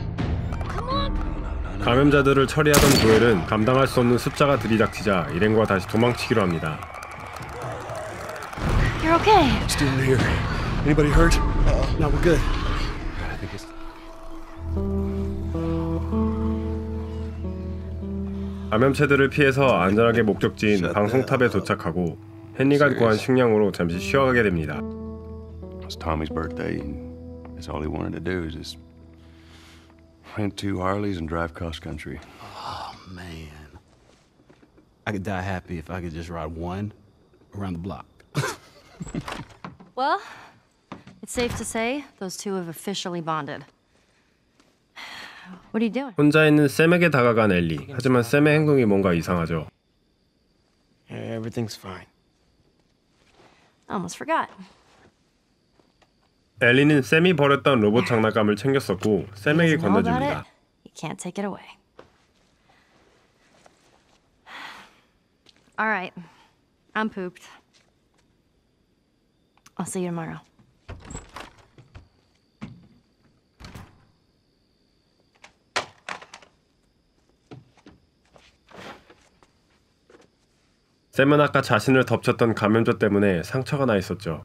S1: 감염자들을 처리하던 조엘은 감당할 수 없는 숫자가 들이닥치자 일행과 다시 도망치기로 합니다.
S11: You're okay.
S2: Still here. Anybody hurt?
S15: No, we're good.
S1: 감염체들을 피해서 안전하게 목적지인 방송탑에 도착하고 헨리가 구한 식량으로 잠시 쉬어가게 됩니다.
S2: It's Tommy's birthday, and that's all he wanted to do is just rent two Harleys and drive cross country.
S15: Oh, man. I could die happy if I could just ride one around the block.
S11: Well, it's safe to say those two have officially bonded. What are you doing?
S1: 혼자 있는 샘에게 다가간 엘리. 하지만 샘의 행동이 뭔가 이상하죠.
S16: Everything's fine.
S11: I almost forgot.
S1: 엘리는 샘이 버렸던 로봇 장난감을 챙겼었고 샘에게 건네줍니다.
S11: can't take it away. All right. I'm pooped. I'll see you tomorrow.
S1: 샘은 아까 자신을 덮쳤던 감염자 때문에 상처가 나 있었죠.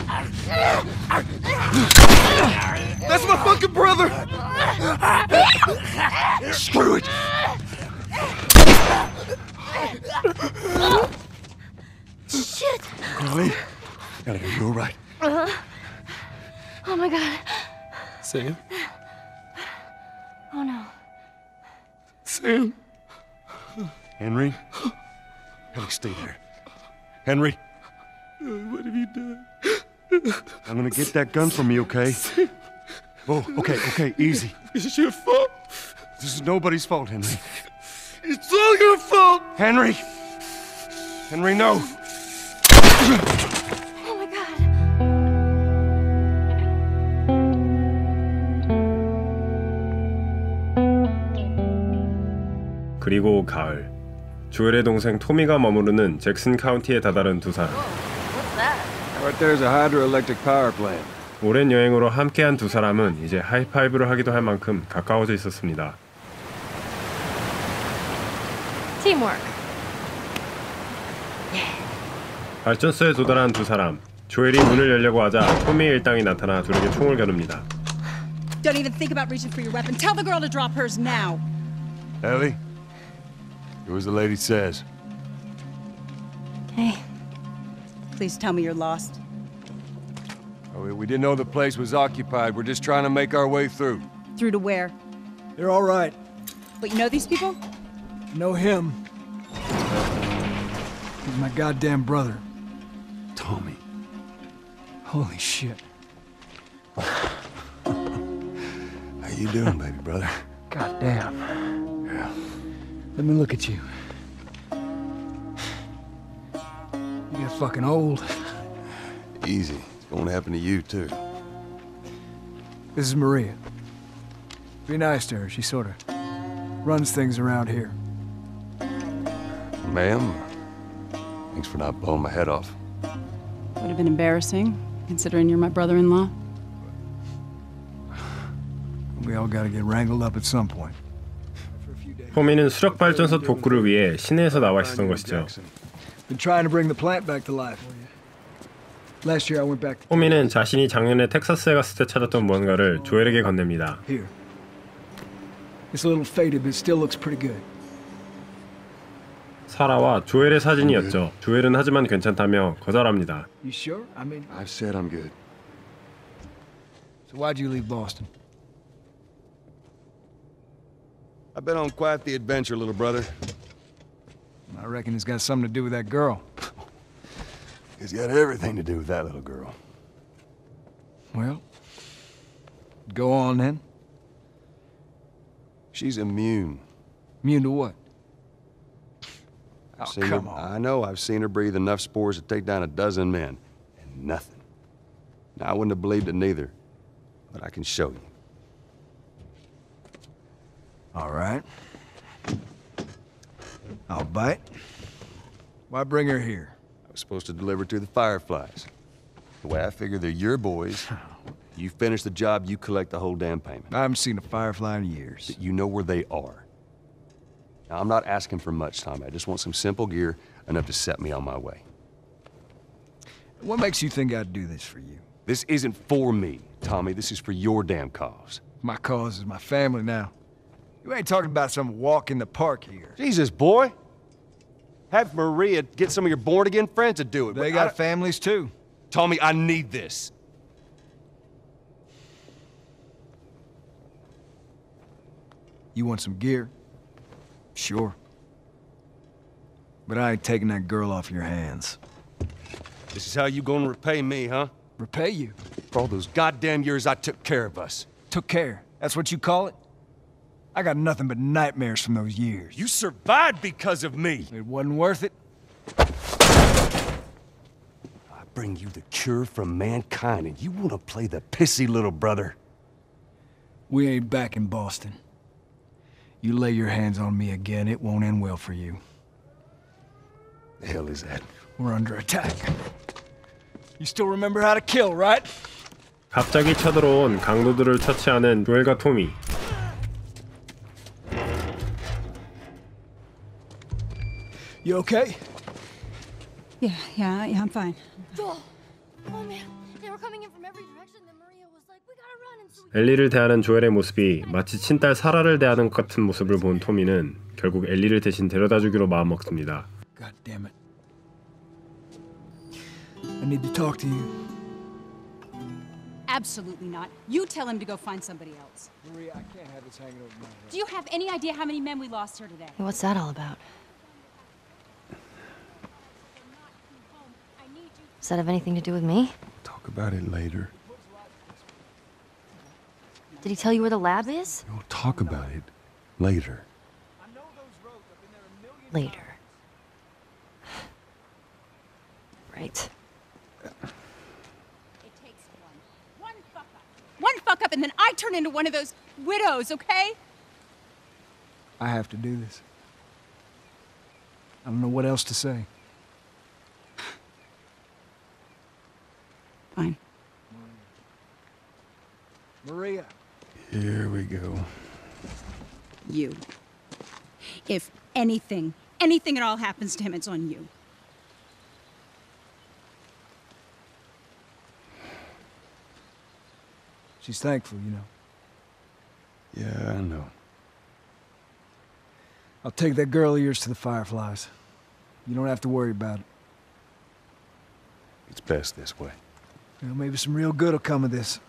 S6: That's my fucking brother!
S2: Screw it!
S11: Shit!
S2: Chloe? Ellie, are you alright?
S11: Uh, oh my god.
S15: Sam?
S11: Oh no.
S15: Sam?
S2: Henry? Ellie, stay there. Henry?
S15: What have you done?
S2: I'm gonna get that gun from you, okay? Oh, okay, okay, easy.
S6: It's your fault.
S2: This is nobody's fault, Henry.
S6: It's all your fault.
S2: Henry! Henry, no!
S11: Oh my god.
S1: 그리고 가을. 조엘의 동생 토미가 머무르는 잭슨 카운티에 다다른 두 사람.
S6: Right there's a hydroelectric power plant.
S1: 오랜 여행으로 함께한 두 사람은 이제 하이파이브를 하기도 할 만큼 가까워져 있었습니다.
S11: Teamwork.
S1: 발전소에 도달한 두 사람. 조엘이 문을 열려고 하자 토미의 일당이 나타나 둘에게 총을 겨눕니다.
S18: Don't even think about reaching for your weapon. Tell the girl to drop hers now.
S2: Ellie, do as the lady says.
S18: Okay. Please tell me you're lost.
S2: Oh, we- we didn't know the place was occupied. We're just trying to make our way through.
S18: Through to where?
S6: They're all right.
S18: But you know these people?
S6: Know him. He's my goddamn brother.
S2: Tommy.
S6: Holy shit.
S2: How you doing, baby brother?
S6: Goddamn. Yeah. Let me look at you. You get fucking old.
S2: Easy. It's going to happen to you, too.
S6: This is Maria. Be nice to her. She sort of runs things around here.
S2: Ma'am, thanks for not blowing my head off.
S18: Would have been embarrassing, considering you're my brother-in-law.
S6: We all gotta get wrangled up at some point.
S1: 토미는 수력 발전소 복구를 위해 시내에서 나와 있었던 것이죠.
S6: Been trying to bring the plant back to life. Last year I went back to
S1: 토미는 자신이 작년에 텍사스에 갔을 때 찾았던 무언가를 조엘에게 건넵니다.
S6: here. It's a little faded, but it still looks pretty good.
S1: 사라와 조엘의 사진이었죠. 조엘은 하지만 괜찮다며 거절합니다.
S6: You sure? I mean,
S2: I've said I'm good.
S6: so why'd you leave Boston?
S2: I've been on quite the adventure, little brother.
S6: I reckon it's got something to do with that girl.
S2: It's got everything to do with that little girl.
S6: Well, go on then.
S2: She's immune.
S6: Immune to what? Oh,
S2: seen
S6: come
S2: her,
S6: on.
S2: I know I've seen her breathe enough spores to take down a dozen men, and nothing. Now, I wouldn't have believed it neither, but I can show you.
S6: All right. I'll bite. Why bring her here?
S2: Was supposed to deliver to the Fireflies. The way I figure they're your boys. You finish the job, you collect the whole damn payment.
S6: I haven't seen a Firefly in years.
S2: You know where they are. Now, I'm not asking for much, Tommy. I just want some simple gear, enough to set me on my way.
S6: What makes you think I'd do this for you?
S2: This isn't for me, Tommy. This is for your damn cause.
S6: My cause is my family now. You ain't talking about some walk in the park here.
S2: Jesus, boy. Have Maria get some of your born-again friends to do it.
S6: They got families too.
S2: Tommy, I need this.
S6: You want some gear? Sure. But I ain't taking that girl off your hands.
S2: This is how you gonna repay me, huh?
S6: Repay you?
S2: For all those goddamn years I took care of us.
S6: Took care. That's what you call it? I got nothing but nightmares from those years.
S2: You survived because of me.
S6: It wasn't worth it.
S2: I bring you the cure from mankind, and you wanna play the pissy little brother.
S6: We ain't back in Boston. You lay your hands on me again, it won't end well for you.
S2: The hell is that?
S6: We're under attack. You still remember how to kill, right?
S1: 갑자기 쳐들어온 강도들을 처치하는 조엘과 토미.
S6: You okay?
S18: Yeah, yeah, yeah, I'm fine.
S11: Joel! Oh man, they were coming in from every direction. Then Maria was like, "We gotta run." And so
S1: 엘리를 대하는 조엘의 모습이 마치 친딸 사라를 대하는 것 같은 모습을 본 토미는 결국 엘리를 대신 데려다주기로 마음먹습니다.
S6: God damn it. I need to talk to you.
S18: Absolutely not. You tell him to go find somebody else.
S6: Maria, I can't have this hanging over my head.
S18: Do you have any idea how many men we lost here today?
S11: What's that all about? Does that have anything to do with me?
S2: Talk about it later.
S11: Did he tell you where the lab is?
S2: We'll talk about it later.
S11: Later. Right.
S18: It takes one. One fuck up. One fuck up, and then I turn into one of those widows, okay?
S6: I have to do this. I don't know what else to say.
S18: Fine.
S6: Maria.
S2: Here we go.
S18: You. If anything, anything at all happens to him, it's on you.
S6: She's thankful, you know.
S2: Yeah, I know.
S6: I'll take that girl of yours to the Fireflies. You don't have to worry about it.
S2: It's best this way.
S6: You know, maybe some real good will come of this.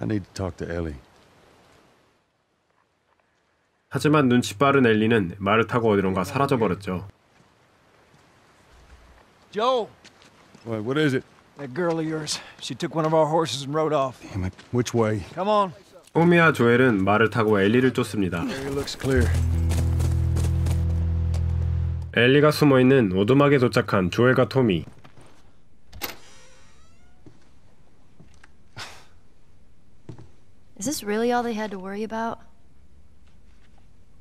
S2: I need to talk to Ellie.
S1: 하지만 눈치 빠른 엘리는 말을 타고 어디론가 사라져 버렸죠.
S6: Joe!
S2: What, what is it?
S6: That girl of yours. She took one of our horses and rode off.
S2: Damn it. Which way?
S6: Come on.
S1: 호미와 조엘은 말을 타고 엘리를 쫓습니다.
S6: Area looks clear.
S1: 엘리가 숨어 있는 오두막에 도착한 조엘과 토미.
S11: Is this really all they had to worry about?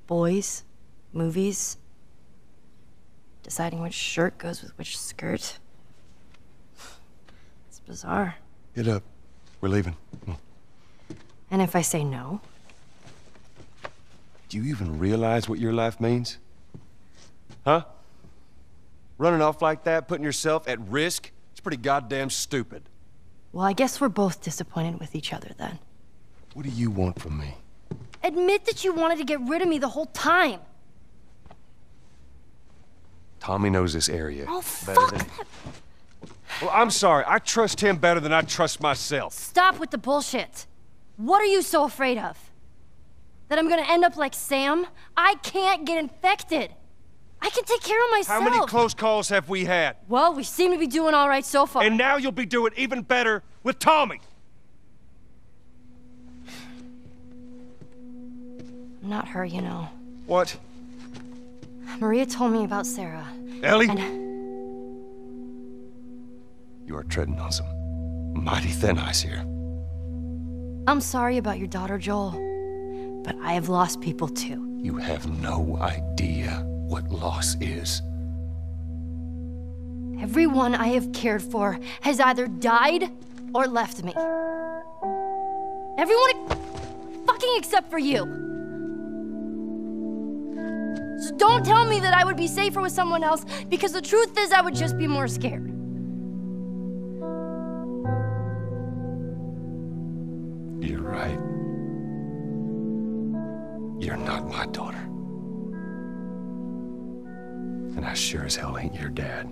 S11: Boys, movies, deciding which shirt goes with which skirt. It's bizarre.
S2: Get up. We're leaving.
S11: And if I say no?
S2: Do you even realize what your life means? Huh? Running off like that, putting yourself at risk? It's pretty goddamn stupid.
S11: Well, I guess we're both disappointed with each other then.
S2: What do you want from me?
S11: Admit that you wanted to get rid of me the whole time.
S2: Tommy knows this area
S11: Oh, fuck
S2: than.
S11: that.
S2: Well, I'm sorry. I trust him better than I trust myself.
S11: Stop with the bullshit. What are you so afraid of? That I'm gonna end up like Sam? I can't get infected. I can take care of myself.
S2: How many close calls have we had?
S11: Well, we seem to be doing all right so far.
S2: And now you'll be doing even better with Tommy.
S11: I'm not her, you know.
S2: What?
S11: Maria told me about Sarah.
S2: Ellie?
S11: And
S2: You are treading on some mighty thin ice here.
S11: I'm sorry about your daughter, Joel. But I have lost people too.
S2: You have no idea what loss is.
S11: Everyone I have cared for has either died or left me. Everyone fucking except for you. So don't tell me that I would be safer with someone else because the truth is I would just be more scared.
S2: You're right. You're not my daughter. And I sure as hell ain't your dad.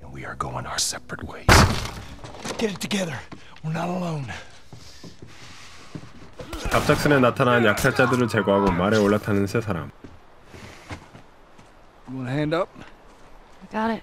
S2: And we are going our separate ways.
S6: Get it together. We're not alone.
S1: 갑작스레 나타난 약탈자들을 제거하고 말에 올라타는 세 사람.
S6: You want a hand up?
S11: Got it.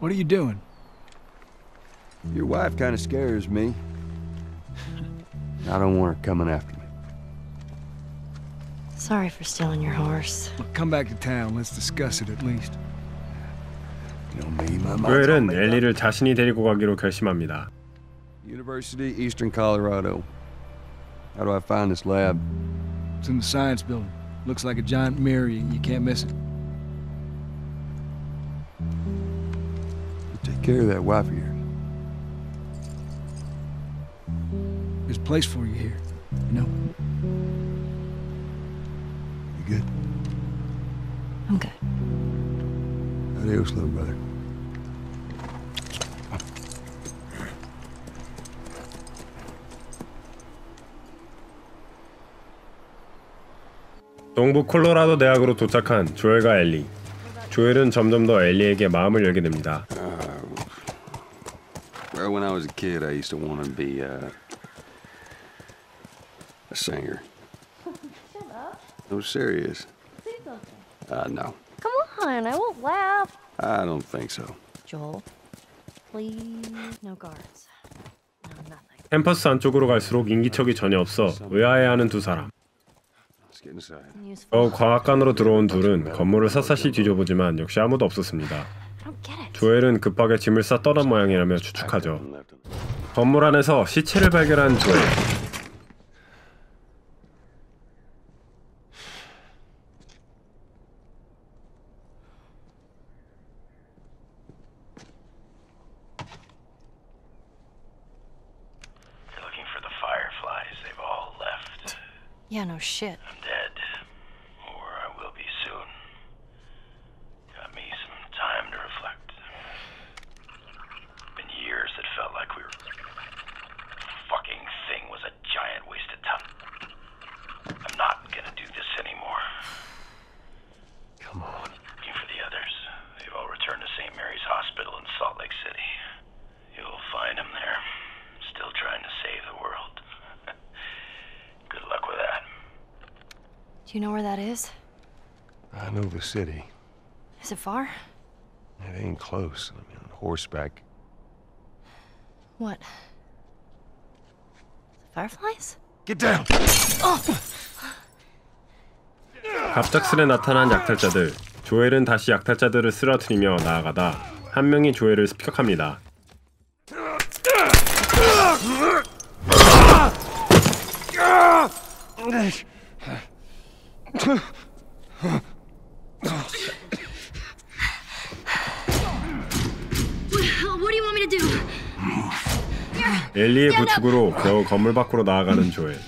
S6: What are you doing?
S2: Your wife kind of scares me. I don't want her coming after me.
S11: Sorry for stealing your horse.
S6: Look, come back to town. Let's discuss it at least.
S2: You know me, my mind's
S1: 조엘은
S2: all made up.
S1: 엘리를 자신이 데리고 가기로 결심합니다.
S2: University, Eastern Colorado. How do I find this lab?
S6: It's in the science building. Looks like a giant mirror. You, you can't miss it.
S2: Care of that wife of yours.
S6: There's a place for you here. You know?
S2: You good?
S11: I'm good.
S2: Adios, little brother.
S1: 동부 콜로라도 대학으로 도착한 조엘과 엘리. 조엘은 점점 더 엘리에게 마음을 열게 됩니다.
S2: When I was a kid, I used to want to be uh, a singer.
S3: Shut up.
S2: No, serious.
S3: Say something.
S2: Uh, no,
S3: Come on, I won't laugh.
S2: I don't think so.
S11: Joel, please, no guards. No, nothing.
S1: 캠퍼스 안쪽으로 갈수록 인기척이 전혀 없어 의아해하는 두 사람.
S2: Let's get inside.
S1: 겨우 광학관으로 들어온 둘은 건물을 샅샅이 뒤져보지만 역시 아무도 없었습니다. 조엘은 급하게 짐을 싸 떠난 모양이라며 추측하죠. 건물 안에서 시체를 발견한 조엘.
S19: You're looking for the Fireflies. They've all left.
S11: Yeah, no shit.
S19: I'm dead. Or I will be soon. Got me some time to reflect. Been years that felt like we were. Fucking thing was a giant waste of time. I'm not gonna do this anymore.
S2: Come on.
S19: Looking for the others. They've all returned to St. Mary's Hospital in Salt Lake City. You'll find them there. Still trying to save the world. Good luck with that.
S11: Do you know where that is?
S2: I know the city.
S11: Is it far?
S2: It ain't close. I mean, on horseback.
S11: What? The fireflies?
S2: Get down!
S11: Oh!
S1: 갑작스레 나타난 약탈자들. 조엘은 다시 약탈자들을 쓰러뜨리며 나아가다 한 명이 조엘을 습격합니다. 부축으로 겨우 건물 밖으로 나아가는 조엘.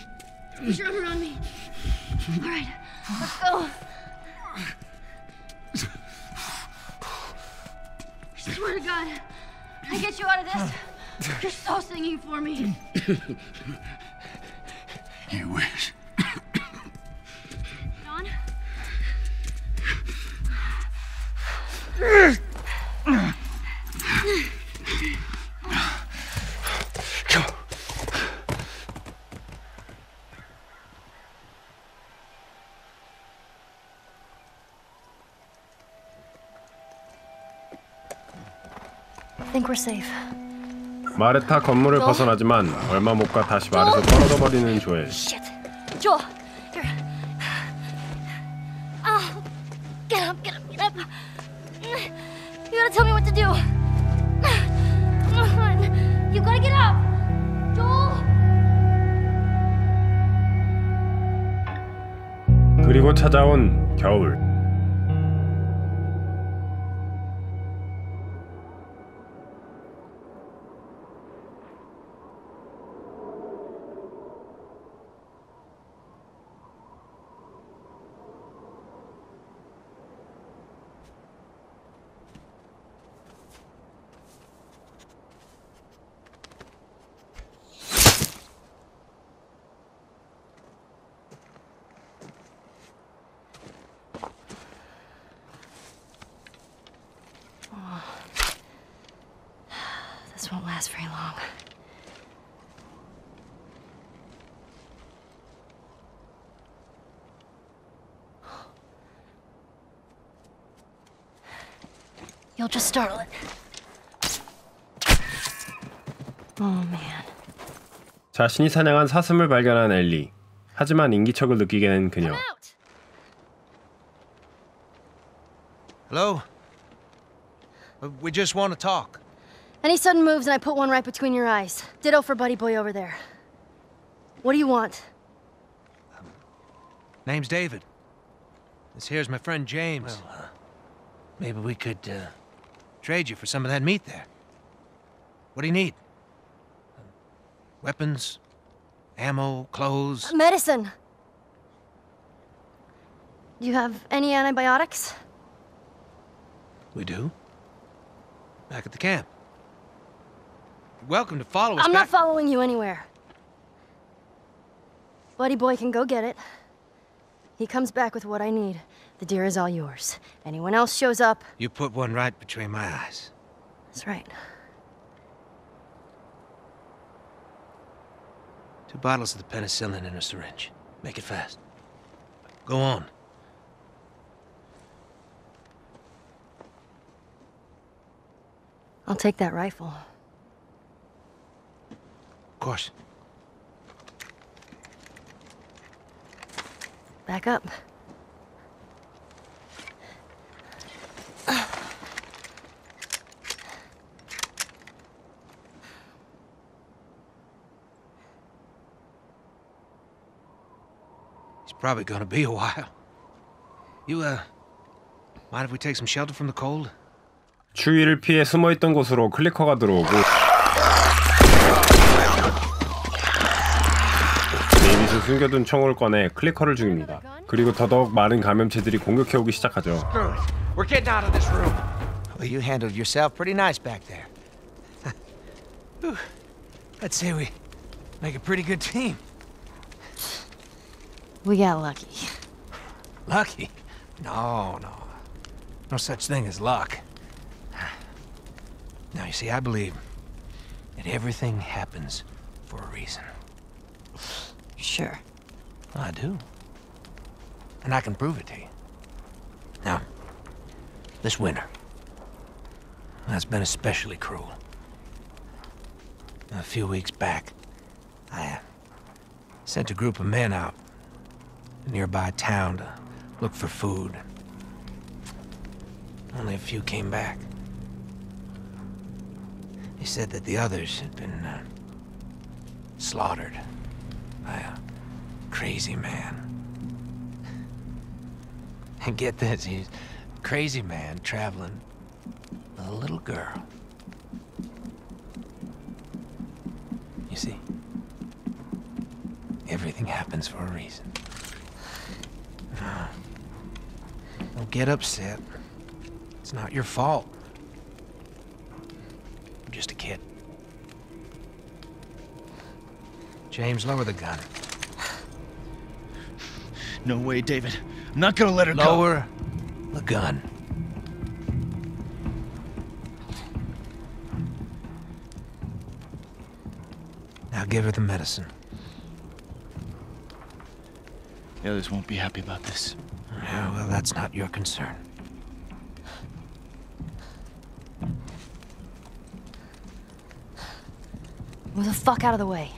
S1: 마르타 건물을 벗어나지만 얼마 못 가 다시 말에서 떨어져 버리는 조엘. 그리고 찾아온 겨울.
S11: You'll just startle it. Oh man.
S1: 자신이 사냥한 사슴을 발견한 엘리. 하지만 인기척을 느끼게 된 그녀.
S20: Hello? Uh, We just want to talk.
S11: Any sudden moves and I put one right between your eyes. Ditto for Buddy Boy over there. What do you want?
S20: Name's David. This here's my friend James.
S16: uh, Maybe we could, uh...
S20: Trade you for some of that meat there. What do you need? Weapons? Ammo? Clothes?
S11: Medicine. Do you have any antibiotics?
S20: We do. Back at the camp. You're welcome to follow us
S11: I'm not following you anywhere. Buddy Boy can go get it. He comes back with what I need. The deer is all yours. Anyone else shows up,
S20: You put one right between my eyes.
S11: that's right.
S20: Two bottles of the penicillin in a syringe. Make it fast. Go on.
S11: I'll take that rifle.
S20: Of course.
S11: Back up.
S20: Probably gonna be a while. You, uh, mind if we take some shelter from the cold?
S1: 추위를 피해 숨어있던 곳으로 클리커가 들어오고 데이빗은 숨겨둔 총을 꺼내 클리커를 죽입니다. 그리고 더더욱 많은 감염체들이 공격해오기 시작하죠.
S20: We're getting out of this room. Well, you handled yourself pretty nice back there. I'd say we make a pretty good team.
S11: We got lucky.
S20: Lucky? No, no. No such thing as luck. Now, you see, I believe that everything happens for a reason.
S11: Sure.
S20: I do. And I can prove it to you. Now, this winter, that's been especially cruel. A few weeks back, I uh, sent a group of men out nearby town to look for food. Only a few came back. They said that the others had been uh, slaughtered by a crazy man. And get this, he's a crazy man traveling with a little girl. You see, everything happens for a reason. No. Don't get upset. It's not your fault. I'm just a kid. James, lower the gun.
S14: No way, David. I'm not gonna let her go.
S20: Lower the gun. Now give her the medicine.
S14: The others won't be happy about this.
S20: Well, that's not your concern.
S11: Move the fuck out of the way.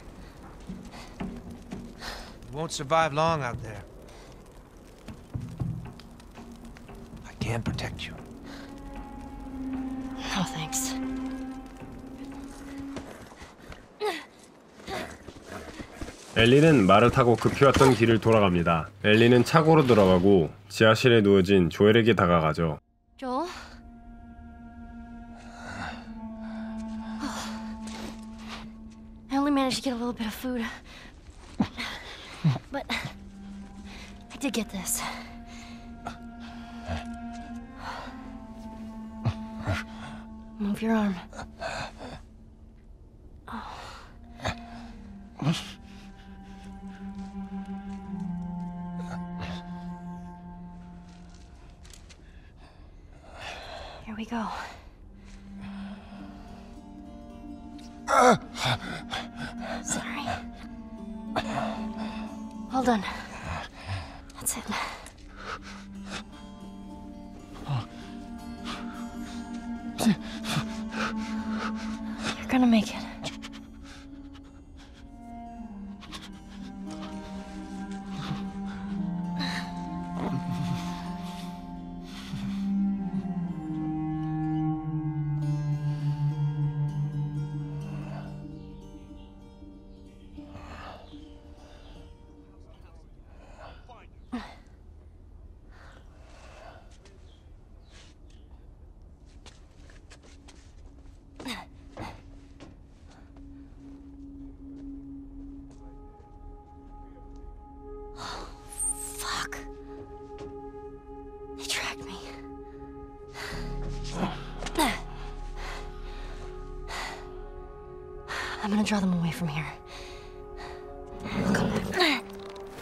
S20: You won't survive long out there.
S1: 엘리는 말을 타고 급히 왔던 길을 돌아갑니다. 엘리는 차고로 들어가고 지하실에 누워진 조엘에게 다가가죠.
S11: Joel? I only managed to get a little bit of food. But I did get this. Move your arm. Gonna draw them away from here.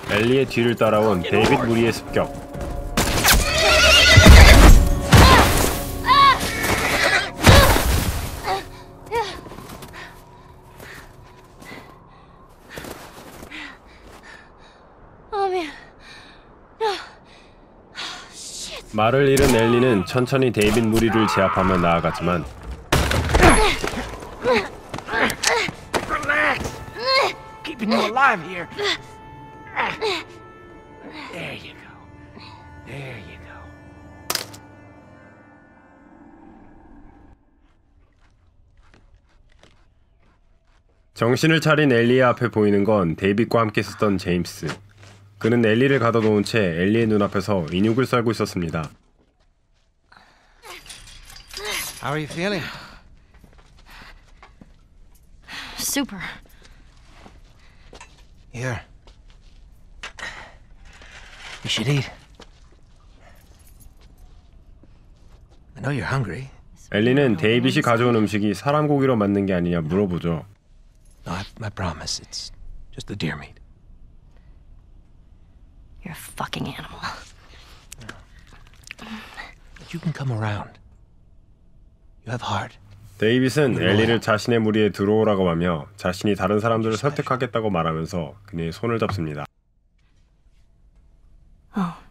S1: 엘리의 뒤를 따라온 데이빗 무리의 습격.
S11: man. No.
S1: 말을 잃은 엘리는 천천히 데이빗 무리를 제압하며 나아가지만
S20: Alive here. There you go. There you go.
S1: 정신을 차린 엘리의 앞에 보이는 건 데이빗과 함께 있었던 제임스. 그는 엘리를 가둬놓은 채 엘리의 눈앞에서 인육을 썰고 있었습니다.
S20: How are you feeling?
S11: Super.
S20: Here. You should eat. I know you're hungry.
S1: 엘리는 데이빗이 가져온 음식이 사람 고기로 만든 게 아니냐 물어보죠.
S20: No, I, I promise. It's just the deer meat.
S11: You're a fucking animal.
S20: But you can come around. You have heart.
S1: 데이빗은 엘리를 자신의 무리에 들어오라고 하며 자신이 다른 사람들을 설득하겠다고 말하면서 그녀의 손을 잡습니다.
S11: Oh.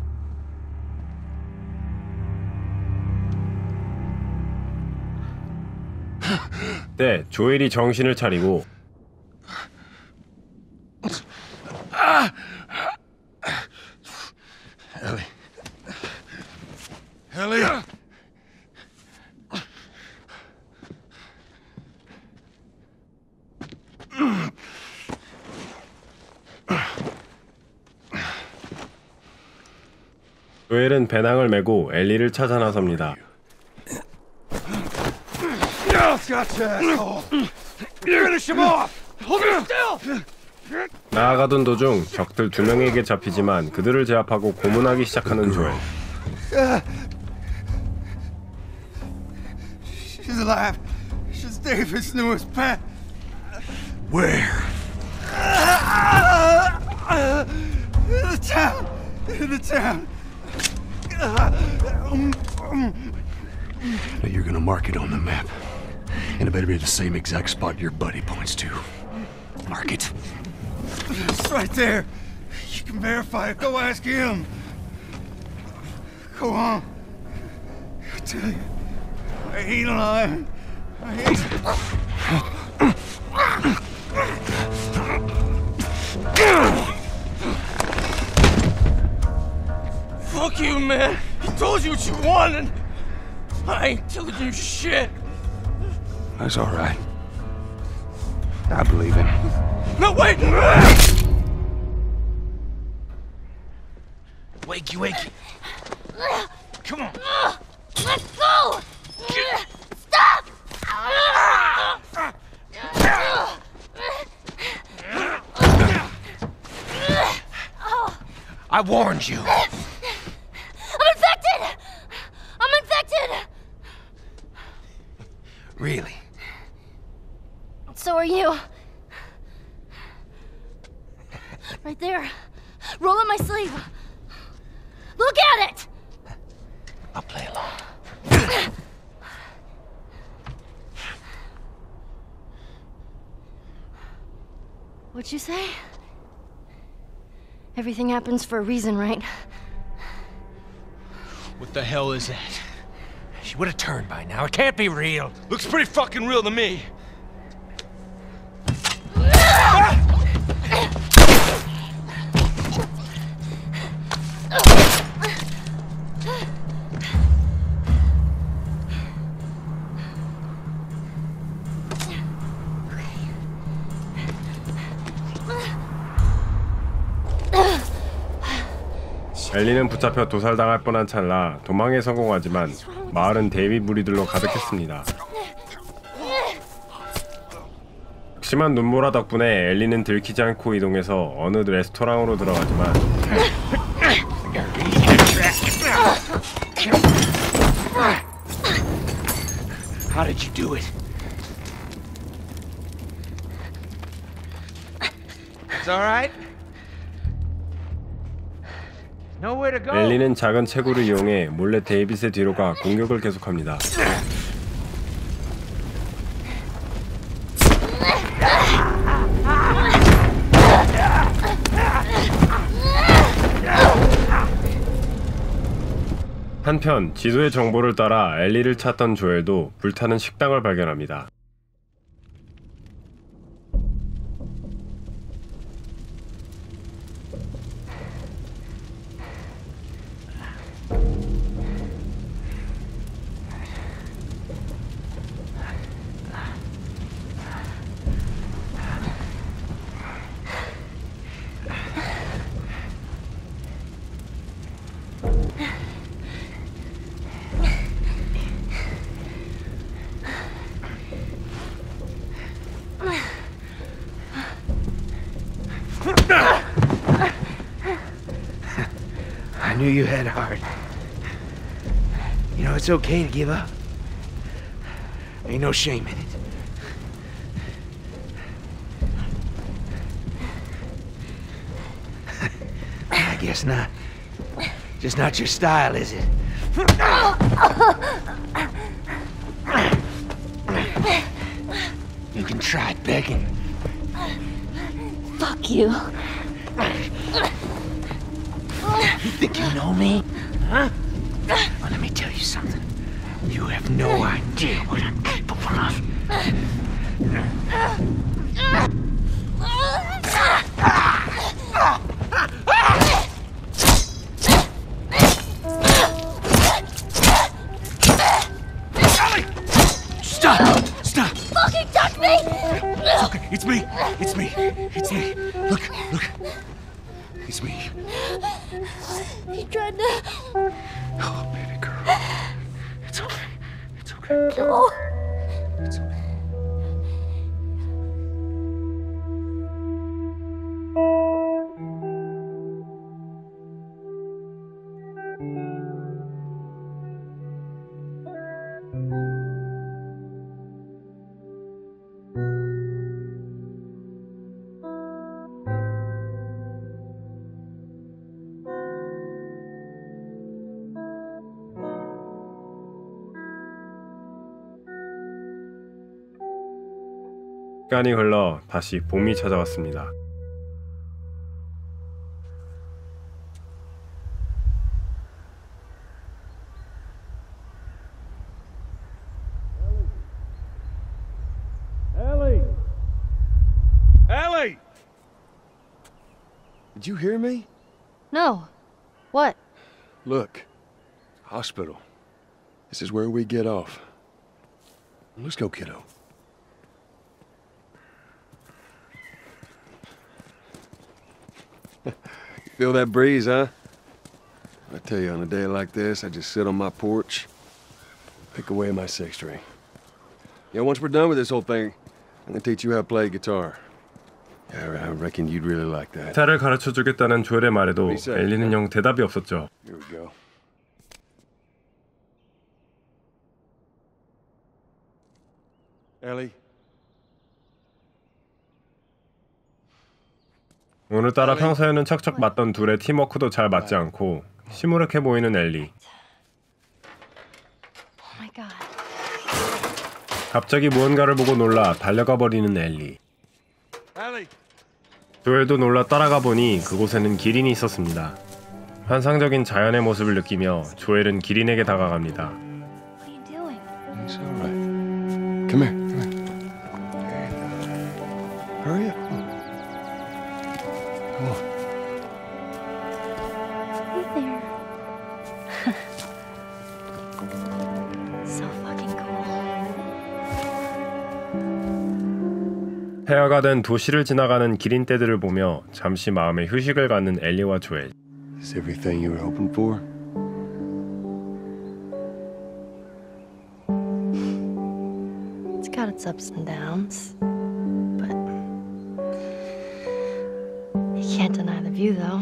S1: 때 조엘이 정신을 차리고
S2: Ellie. Ellie!
S1: 조엘은 배낭을 메고 엘리를 찾아 나섭니다.
S14: Gotcha, asshole. Finish him off. Hold him still.
S1: 나아가던 도중 적들 두 명에게 잡히지만 그들을 제압하고 고문하기 시작하는 조엘.
S14: She's alive. She's David's newest pet.
S2: Where?
S14: In the town. In the town.
S2: You're gonna mark it on the map. And it better be the same exact spot your buddy points to. Mark it.
S14: It's right there. You can verify it. Go ask him. Go on. I tell you, I ain't lying. I ain't.
S9: Fuck you, man. He told you what you wanted. I ain't telling you shit.
S2: That's all right. I believe him.
S9: No, wait! Wakey, wakey. Come on.
S11: Let's go! Stop!
S20: I warned you.
S11: I'm infected! I'm infected!
S20: Really?
S11: So are you. Right there. Roll up my sleeve. Look at it!
S20: I'll play along.
S11: What'd you say? Everything happens for a reason, right?
S4: What the hell is that?
S20: She would have turned by now. It can't be real.
S4: Looks pretty fucking real to me.
S1: 엘리는 붙잡혀 도살당할 뻔한 찰나 도망에 성공하지만 마을은 데이비 무리들로 가득했습니다. 심한 눈보라 덕분에 엘리는 들키지 않고 이동해서 어느 레스토랑으로 들어가지만
S16: How did you do it? It's all right.
S1: 엘리는 작은 체구를 이용해 몰래 데이빗의 뒤로 가 공격을 계속합니다. 한편 지도의 정보를 따라 엘리를 찾던 조엘도 불타는 식당을 발견합니다.
S16: Okay to give up. Ain't no shame in it. I guess not. Just not your style, is it? You can try begging.
S11: Fuck you.
S16: You think you know me? You have no idea what I'm capable of. Stop! Stop!
S11: Fucking touch me!
S16: It's okay. It's me. It's me. It's me.
S1: 시간이 흘러 다시 봄이 찾아왔습니다.
S21: Ellie! Ellie! Did you hear me?
S22: No. What?
S2: Look, hospital. This is where we get off. Let's go, kiddo. Feel that breeze, huh? I tell you, on a day like this, I just sit on my porch, pick away my six string. Yeah, once we're done with this whole thing, I'm gonna teach you how to play guitar. Yeah, I reckon you'd really like that.
S1: 기타를 가르쳐 주겠다는 조엘의 말에도 엘리는 영 대답이 없었죠.
S2: Here we go.
S1: 오늘따라 평소에는 척척 맞던 둘의 팀워크도 잘 맞지 않고 시무룩해 보이는 엘리.
S22: Oh my god.
S1: 갑자기 무언가를 보고 놀라 달려가 버리는 엘리. 조엘도 놀라 따라가 보니 그곳에는 기린이 있었습니다. 환상적인 자연의 모습을 느끼며 조엘은 기린에게 다가갑니다.
S2: Come here. Come here. Hurry up.
S1: 폐허가 된 도시를 지나가는 기린떼들을 보며 잠시 마음의 휴식을 갖는 엘리와 조엘.
S2: Is everything you were hoping for?
S11: It's got its ups and downs. But you can't deny the view, though.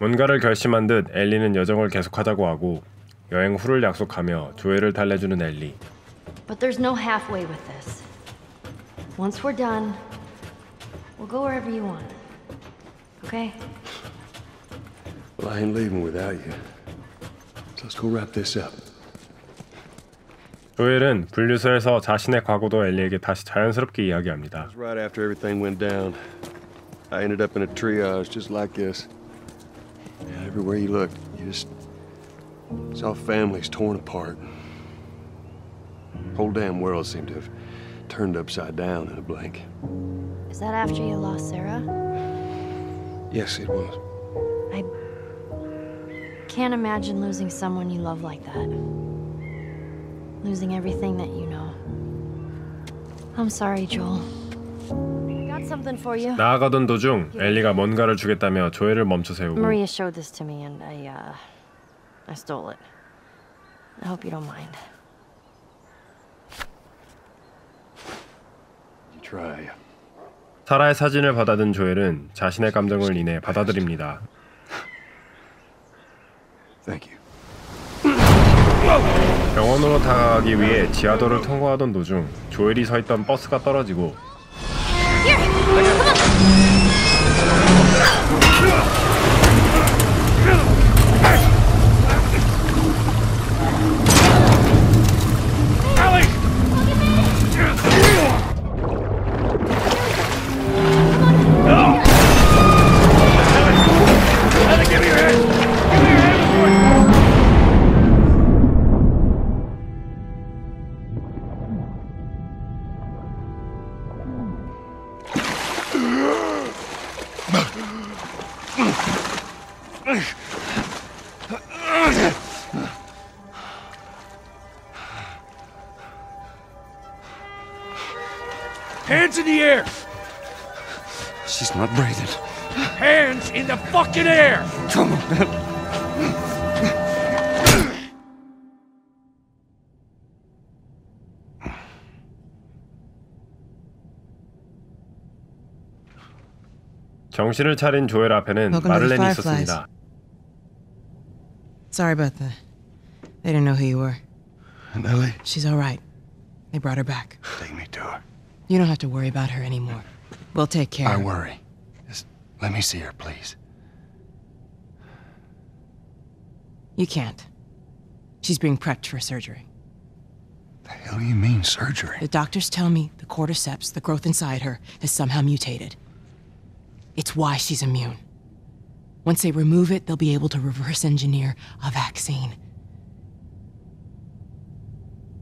S1: 뭔가를 결심한 듯 엘리는 여정을 계속하자고 하고 여행 후를 약속하며 조엘을 달래주는 엘리.
S11: But there's no halfway with this. Once we're done, we'll go wherever you want. Okay?
S2: Well, I ain't leaving without you. So let's go wrap this up.
S1: 조엘은 분류소에서 자신의 과거도 엘리에게 다시 자연스럽게 이야기합니다.
S2: Right after everything went down, I ended up in a triage just like this. And everywhere you looked, you just saw families torn apart. Whole damn world seemed to have turned upside down in a blink.
S11: Is that after you lost Sarah?
S2: Yes, it was.
S11: I can't imagine losing someone you love like that. Losing everything that you know. I'm sorry, Joel.
S1: 나아가던 도중 엘리가 뭔가를 주겠다며 조엘을 멈춰 세우고
S11: Maria showed this to me and I uh I stole it. I hope you don't mind.
S2: You try.
S1: 사라의 사진을 받아든 조엘은 자신의 감정을 인해 받아들입니다.
S2: Thank you.
S1: 병원으로 다가가기 위해 지하도를 통과하던 도중 조엘이 서 있던 버스가 떨어지고
S4: 快 去
S1: 정신을 차린 조엘 앞에는
S10: Welcome to the
S1: 마를렌이
S10: Fireflies.
S1: 있었습니다.
S10: Sorry about that. They didn't know who you were.
S2: And Ellie?
S10: She's all right. They brought her back.
S2: Take me to her.
S10: You don't have to worry about her anymore. We'll take care.
S2: I
S10: of her.
S2: worry. Just let me see her, please.
S10: You can't. She's being prepped for surgery.
S2: The hell do you mean surgery?
S10: The doctors tell me the cordyceps, the growth inside her, has somehow mutated. It's why she's immune. Once they remove it, they'll be able to reverse engineer a vaccine.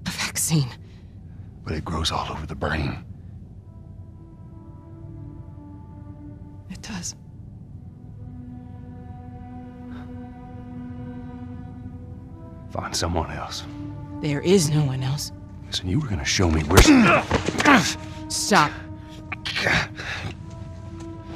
S10: A vaccine.
S2: But it grows all over the brain.
S10: It does.
S2: Find someone else.
S10: There is no one else.
S2: Listen, you were gonna show me where.
S10: Stop.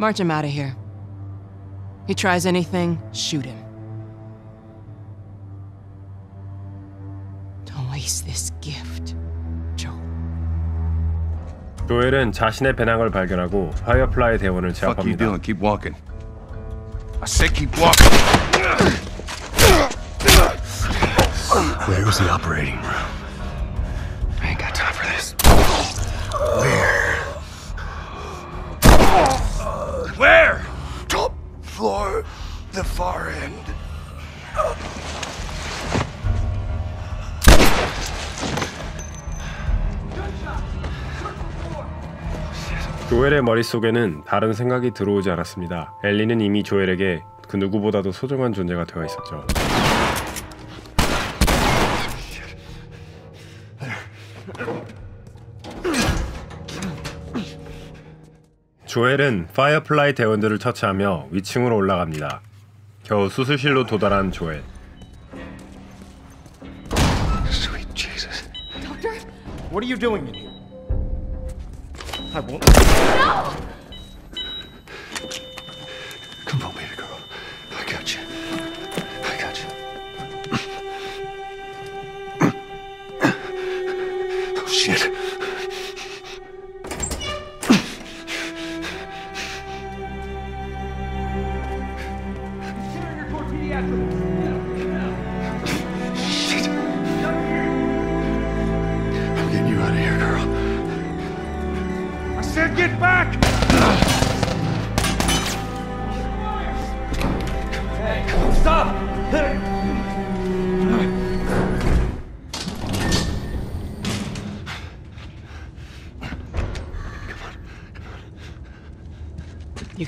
S10: March him out of here. He tries anything, shoot him. Don't waste this gift.
S1: 조엘은 자신의 배낭을 발견하고 파이어플라이 대원을
S2: Fuck you
S1: 제압합니다.
S2: doing? Keep walking. I said keep walking.
S12: Where was the operating room?
S1: 조엘의 머릿속에는 다른 생각이 들어오지 않았습니다. 엘리는 이미 조엘에게 그 누구보다도 소중한 존재가 되어 있었죠. 조엘은 파이어플라이 대원들을 처치하며 위층으로 올라갑니다. 겨우 수술실로 도달한 조엘.
S12: Sweet Jesus.
S20: Doctor? What are you doing in here?
S14: Tá
S20: bom.
S10: Não!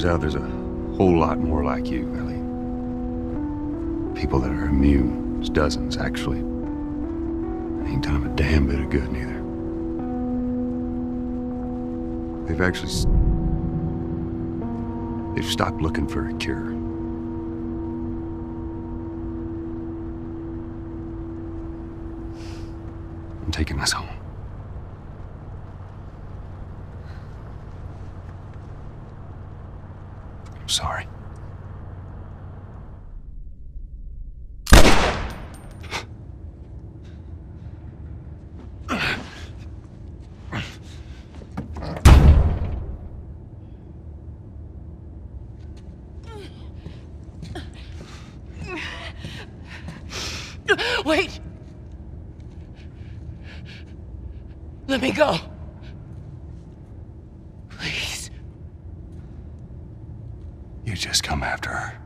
S2: Turns out there's a whole lot more like you, Ellie. People that are immune. There's dozens, actually. Ain't done a damn bit of good, neither. They've actually... They've stopped looking for a cure. I'm taking this home.
S10: Go. Please.
S2: You just come after her.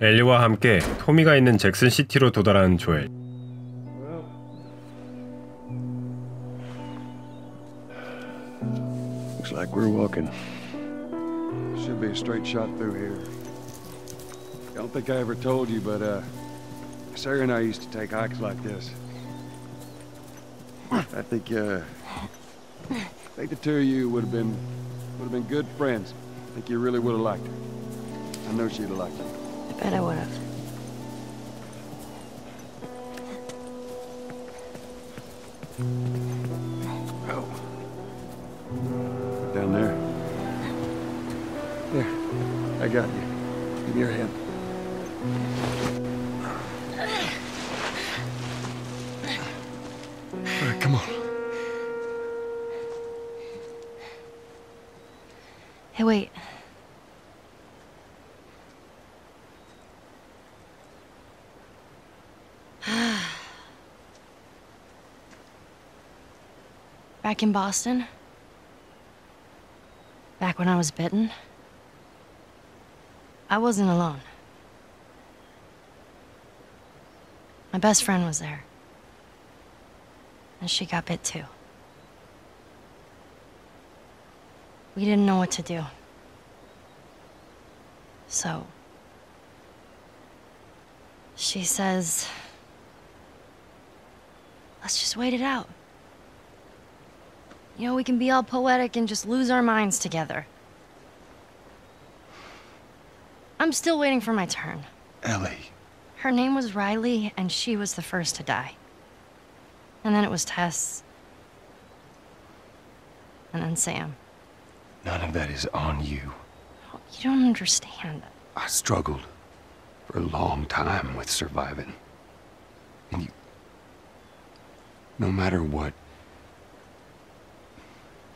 S1: 엘리와 함께 토미가 있는 잭슨 시티로 도달한 조엘.
S12: Shot through here. I don't think I ever told you, but uh, Sarah and I used to take hikes like this. I think, uh, I think the two of you would have been, would have been good friends. I think you really would have liked her. I know she'd have liked you.
S11: I bet I would have.
S12: I got you. Give me your hand. All right, come on.
S11: Hey, wait. Back in Boston? Back when I was bitten? I wasn't alone. My best friend was there. And she got bit too. We didn't know what to do. So. She says. Let's just wait it out. You know, we can be all poetic and just lose our minds together. I'm still waiting for my turn.
S2: Ellie.
S11: Her name was Riley, and she was the first to die. And then it was Tess. And then Sam.
S2: None of that is on you.
S11: You don't understand.
S2: I struggled for a long time with surviving. And you. No matter what,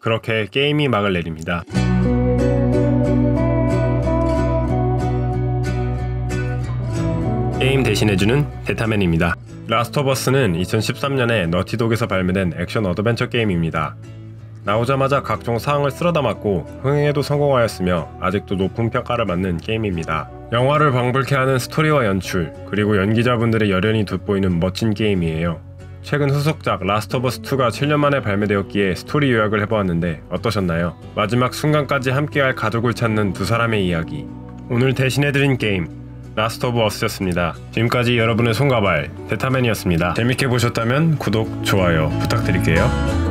S1: 그렇게 게임이 막을 내립니다. 게임 대신해주는 데타맨입니다. 라스트 오브 어스는 2013년에 너티독에서 발매된 액션 어드벤처 게임입니다. 나오자마자 각종 사항을 쓸어 담았고 흥행에도 성공하였으며 아직도 높은 평가를 받는 게임입니다. 영화를 방불케 하는 스토리와 연출, 그리고 연기자분들의 열연이 돋보이는 멋진 게임이에요. 최근 후속작 라스트 오브 어스 2가 7년 만에 발매되었기에 스토리 요약을 해보았는데 어떠셨나요? 마지막 순간까지 함께할 가족을 찾는 두 사람의 이야기. 오늘 대신해드린 게임 라스트 오브 어스였습니다. 지금까지 여러분의 손과 발 데타맨이었습니다. 재밌게 보셨다면 구독, 좋아요 부탁드릴게요.